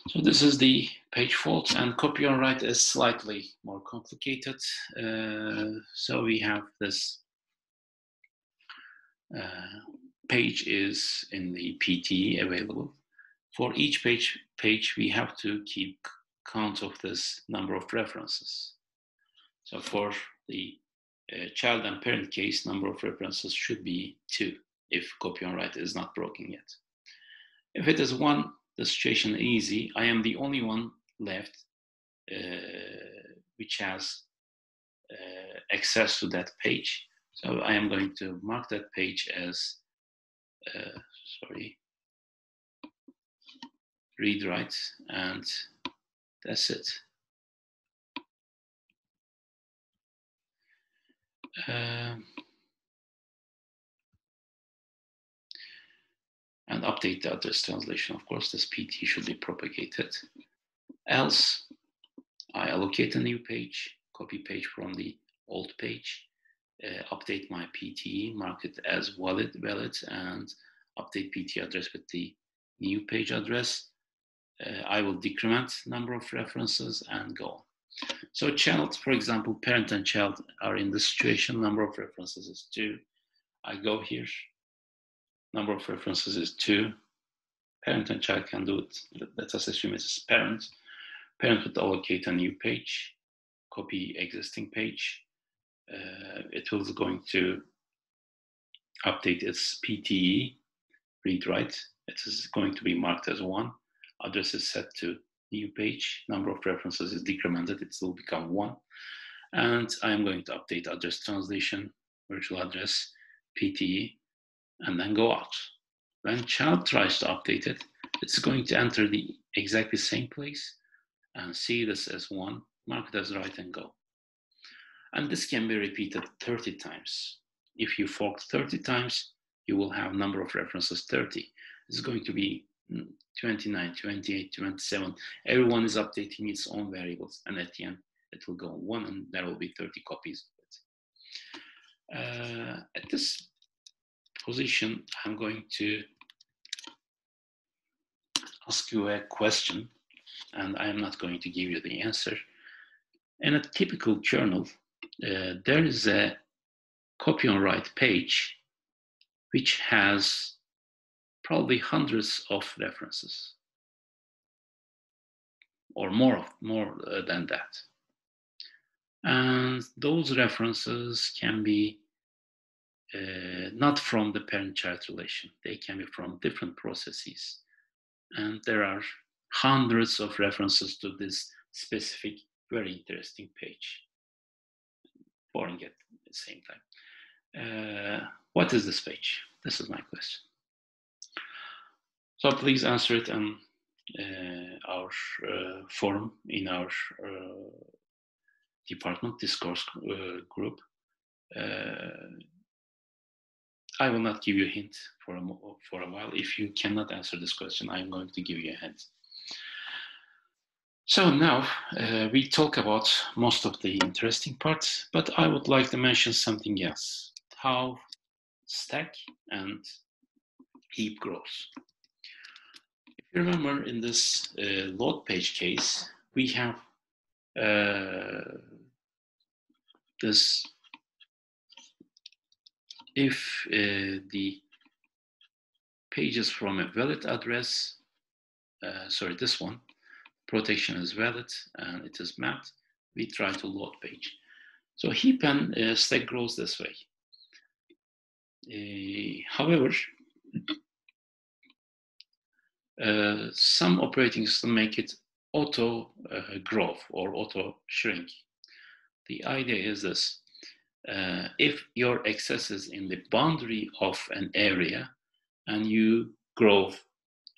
So this is the page fault and copy on write is slightly more complicated. Uh, so we have this uh, page is in the PT available. For each page, page we have to keep count of this number of references. So for the uh, child and parent case, number of references should be two if copy on write is not broken yet. If it is one, the situation easy. I am the only one left uh, which has uh, access to that page. So I am going to mark that page as, uh, sorry, read write, and that's it. Um, and update the address translation. Of course, this PT should be propagated. Else, I allocate a new page, copy page from the old page, uh, update my PT, mark it as valid, valid, and update PT address with the new page address. Uh, I will decrement number of references and go. So child, for example, parent and child are in the situation, number of references is two. I go here, number of references is two. Parent and child can do it. Let us assume it's parent. Parent would allocate a new page, copy existing page. Uh, it will going to update its PTE, read write. It is going to be marked as one. Address is set to new page. Number of references is decremented. It will become one. And I am going to update address translation, virtual address, PTE, and then go out. When child tries to update it, it's going to enter the exactly same place and see this as one, mark it as write and go. And this can be repeated 30 times. If you fork 30 times, you will have number of references 30. It's going to be mm, 29, 28, 27. Everyone is updating its own variables. And at the end, it will go on one and there will be 30 copies of it. Uh, at this position, I'm going to ask you a question and I am not going to give you the answer. In a typical journal, uh, there is a copy on write page which has probably hundreds of references or more, more uh, than that. And those references can be uh, not from the parent-child relation. They can be from different processes. And there are hundreds of references to this specific, very interesting page. Boring at the same time. Uh, what is this page? This is my question. So please answer it on uh, our uh, forum in our uh, department discourse uh, group. I will not give you a hint for a, for a while. If you cannot answer this question, I'm going to give you a hint. So now uh, we talk about most of the interesting parts, but I would like to mention something else, how stack and heap grows. If you remember in this uh, load page case, we have uh, this if uh, the pages from a valid address, uh, sorry, this one, protection is valid and it is mapped, we try to load page. So heap and uh, stack grows this way. Uh, however, uh, some operating systems make it auto uh, growth or auto shrink. The idea is this. Uh, if your access is in the boundary of an area and you grow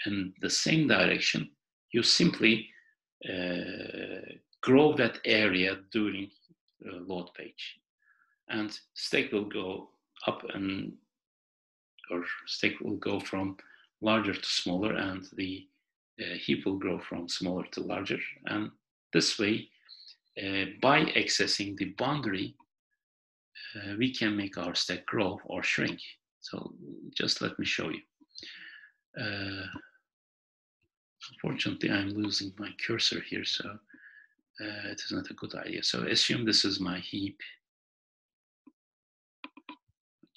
in the same direction, you simply uh, grow that area during uh, load page. And stack will go up and, or stack will go from larger to smaller and the uh, heap will grow from smaller to larger. And this way, uh, by accessing the boundary, uh, we can make our stack grow or shrink. So just let me show you. Uh, Unfortunately, I'm losing my cursor here, so uh, it is not a good idea. So assume this is my heap.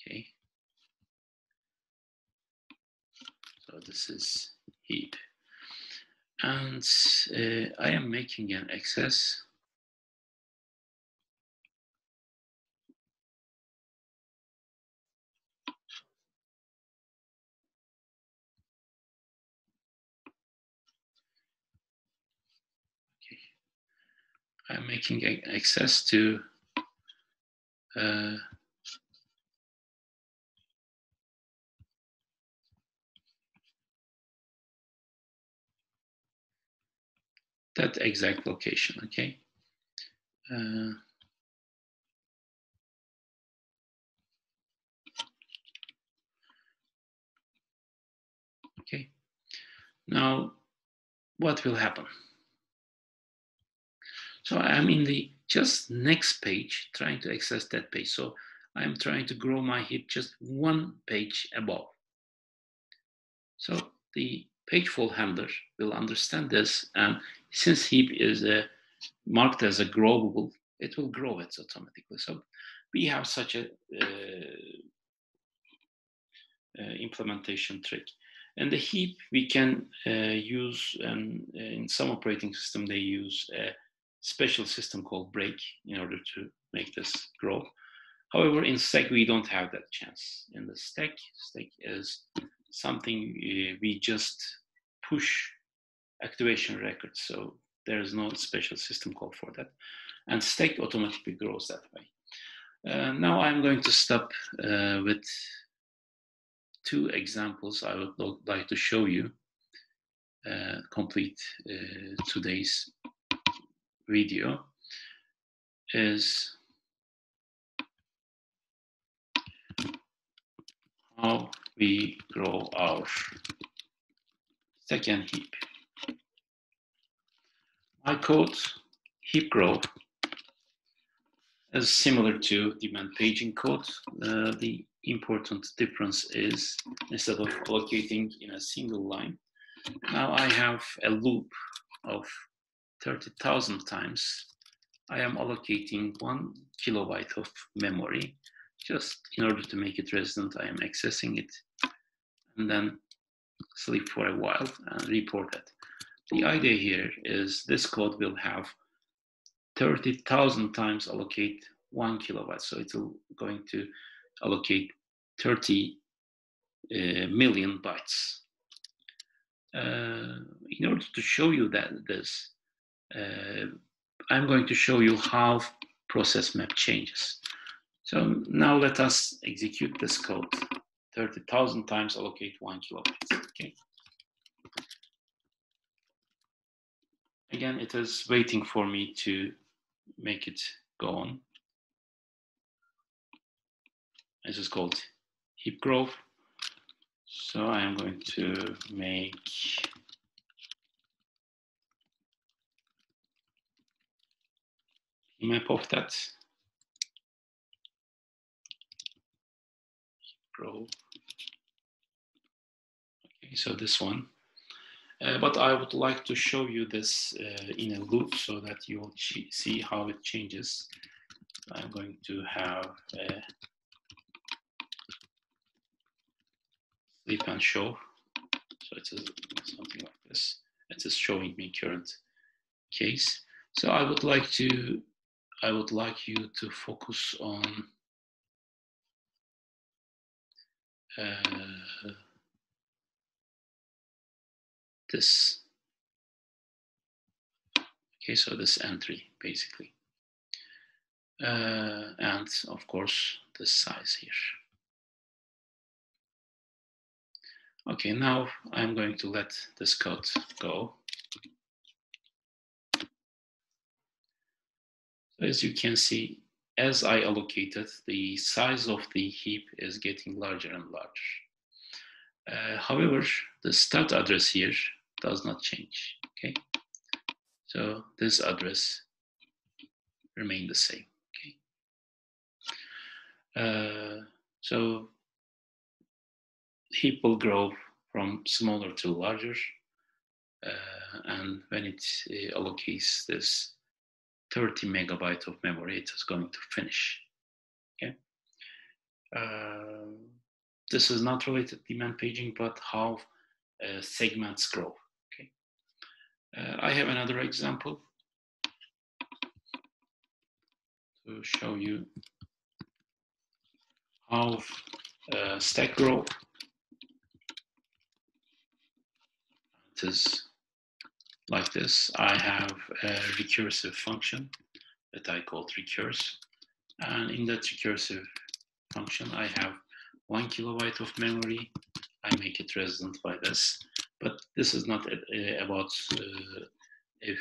Okay. So this is heap. And uh, I am making an access I'm making access to uh, that exact location, okay? Uh, okay, now what will happen? So I'm in the just next page trying to access that page. So I'm trying to grow my heap just one page above. So the page fault handler will understand this. And since heap is uh, marked as a growable, it will grow it automatically. So we have such a uh, uh, implementation trick. And the heap we can uh, use, and in some operating system they use special system called break in order to make this grow. However, in stack, we don't have that chance. In the stack, stack is something uh, we just push activation records. So there is no special system call for that. And stack automatically grows that way. Uh, now I'm going to stop uh, with two examples I would like to show you, uh, complete uh, today's video is how we grow our second heap. My code heap grow is similar to demand paging code. Uh, the important difference is instead of allocating in a single line, now I have a loop of 30,000 times. I am allocating one kilobyte of memory just in order to make it resident. I am accessing it and then sleep for a while and report it. The idea here is this code will have 30,000 times allocate one kilobyte. So it's going to allocate 30 uh, million bytes. Uh, in order to show you that this, uh, I'm going to show you how process map changes. So now let us execute this code. 30,000 times allocate one kilobyte, okay? Again, it is waiting for me to make it go on. This is called heap growth. So I am going to make map of that. Okay, so this one. Uh, but I would like to show you this uh, in a loop so that you will see how it changes. I'm going to have a sleep and show. So it's something like this. It is showing me current case. So I would like to, I would like you to focus on uh, this. Okay, so this entry basically. Uh, and of course, this size here. Okay, now I'm going to let this code go. As you can see, as I allocated, the size of the heap is getting larger and larger. Uh, however, the start address here does not change, okay? So this address remain the same, okay? Uh, so heap will grow from smaller to larger. Uh, and when it uh, allocates this 30 megabytes of memory, it is going to finish. Okay. Uh, this is not related to demand paging, but how uh, segments grow. Okay. Uh, I have another example to show you how uh, stack grow is like this. I have a recursive function that I call recurse. And in that recursive function, I have one kilobyte of memory. I make it resident by this. But this is not about uh, if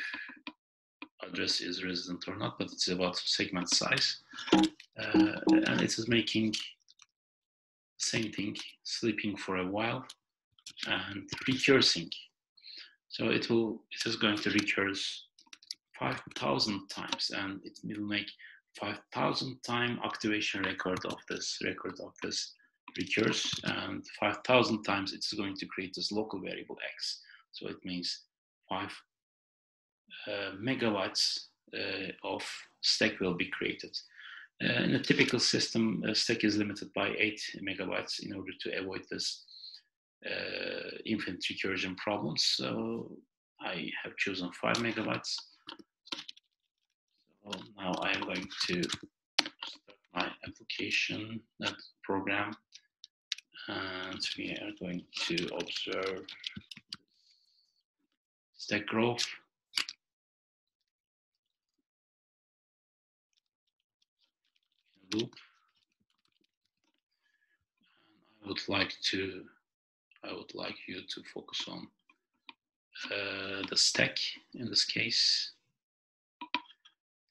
address is resident or not, but it's about segment size. Uh, and it is making same thing, sleeping for a while and recursing so it will, it is going to recurse 5,000 times and it will make 5,000 time activation record of this record of this recurse and 5,000 times it's going to create this local variable x. So it means five uh, megabytes uh, of stack will be created. Uh, in a typical system, a stack is limited by eight megabytes in order to avoid this uh, Uh, infinite recursion problems. So I have chosen five megabytes. So now I am going to start my application, that program, and we are going to observe stack growth. Loop. I would like to I would like you to focus on uh, the stack in this case.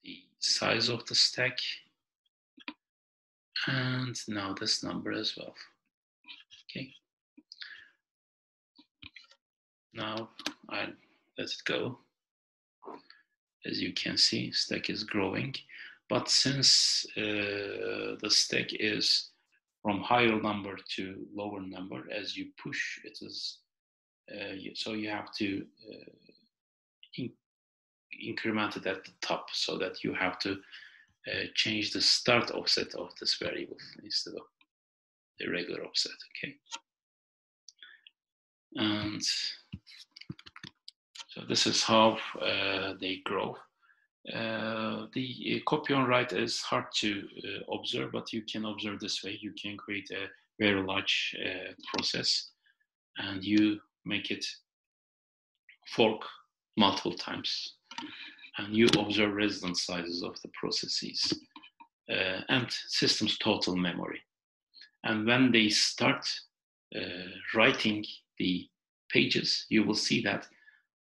The size of the stack and now this number as well. Okay. Now I let it go. As you can see, stack is growing. But since uh, the stack is from higher number to lower number, as you push, it is uh, so you have to uh, in increment it at the top so that you have to uh, change the start offset of this variable instead of the regular offset, okay? And so this is how uh, they grow. Uh, the uh, copy on write is hard to uh, observe, but you can observe this way. You can create a very large uh, process and you make it fork multiple times. And you observe resident sizes of the processes and system's total memory. And when they start writing the pages, you will see that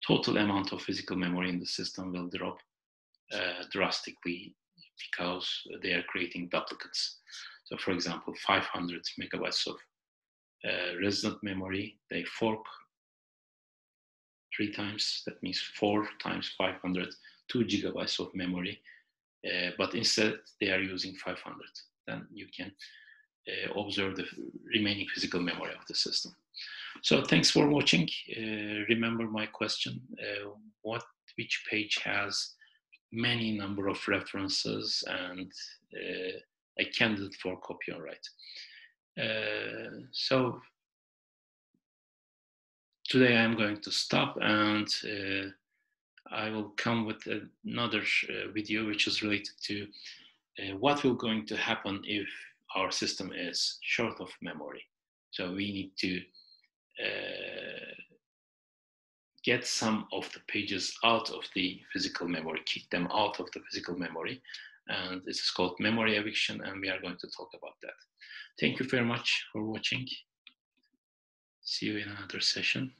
total amount of physical memory in the system will drop uh, drastically because they are creating duplicates. So for example, 500 megabytes of uh, resident memory, they fork three times, that means four times 500, two gigabytes of memory, uh, but instead they are using 500. Then you can uh, observe the remaining physical memory of the system. So thanks for watching. Uh, remember my question, uh, what, which page has many number of references and uh, a candidate for copy on write. Uh, so today I'm going to stop and uh, I will come with another video which is related to uh, what will going to happen if our system is short of memory. So we need to uh, get some of the pages out of the physical memory, kick them out of the physical memory. And this is called memory eviction, and we are going to talk about that. Thank you very much for watching. See you in another session.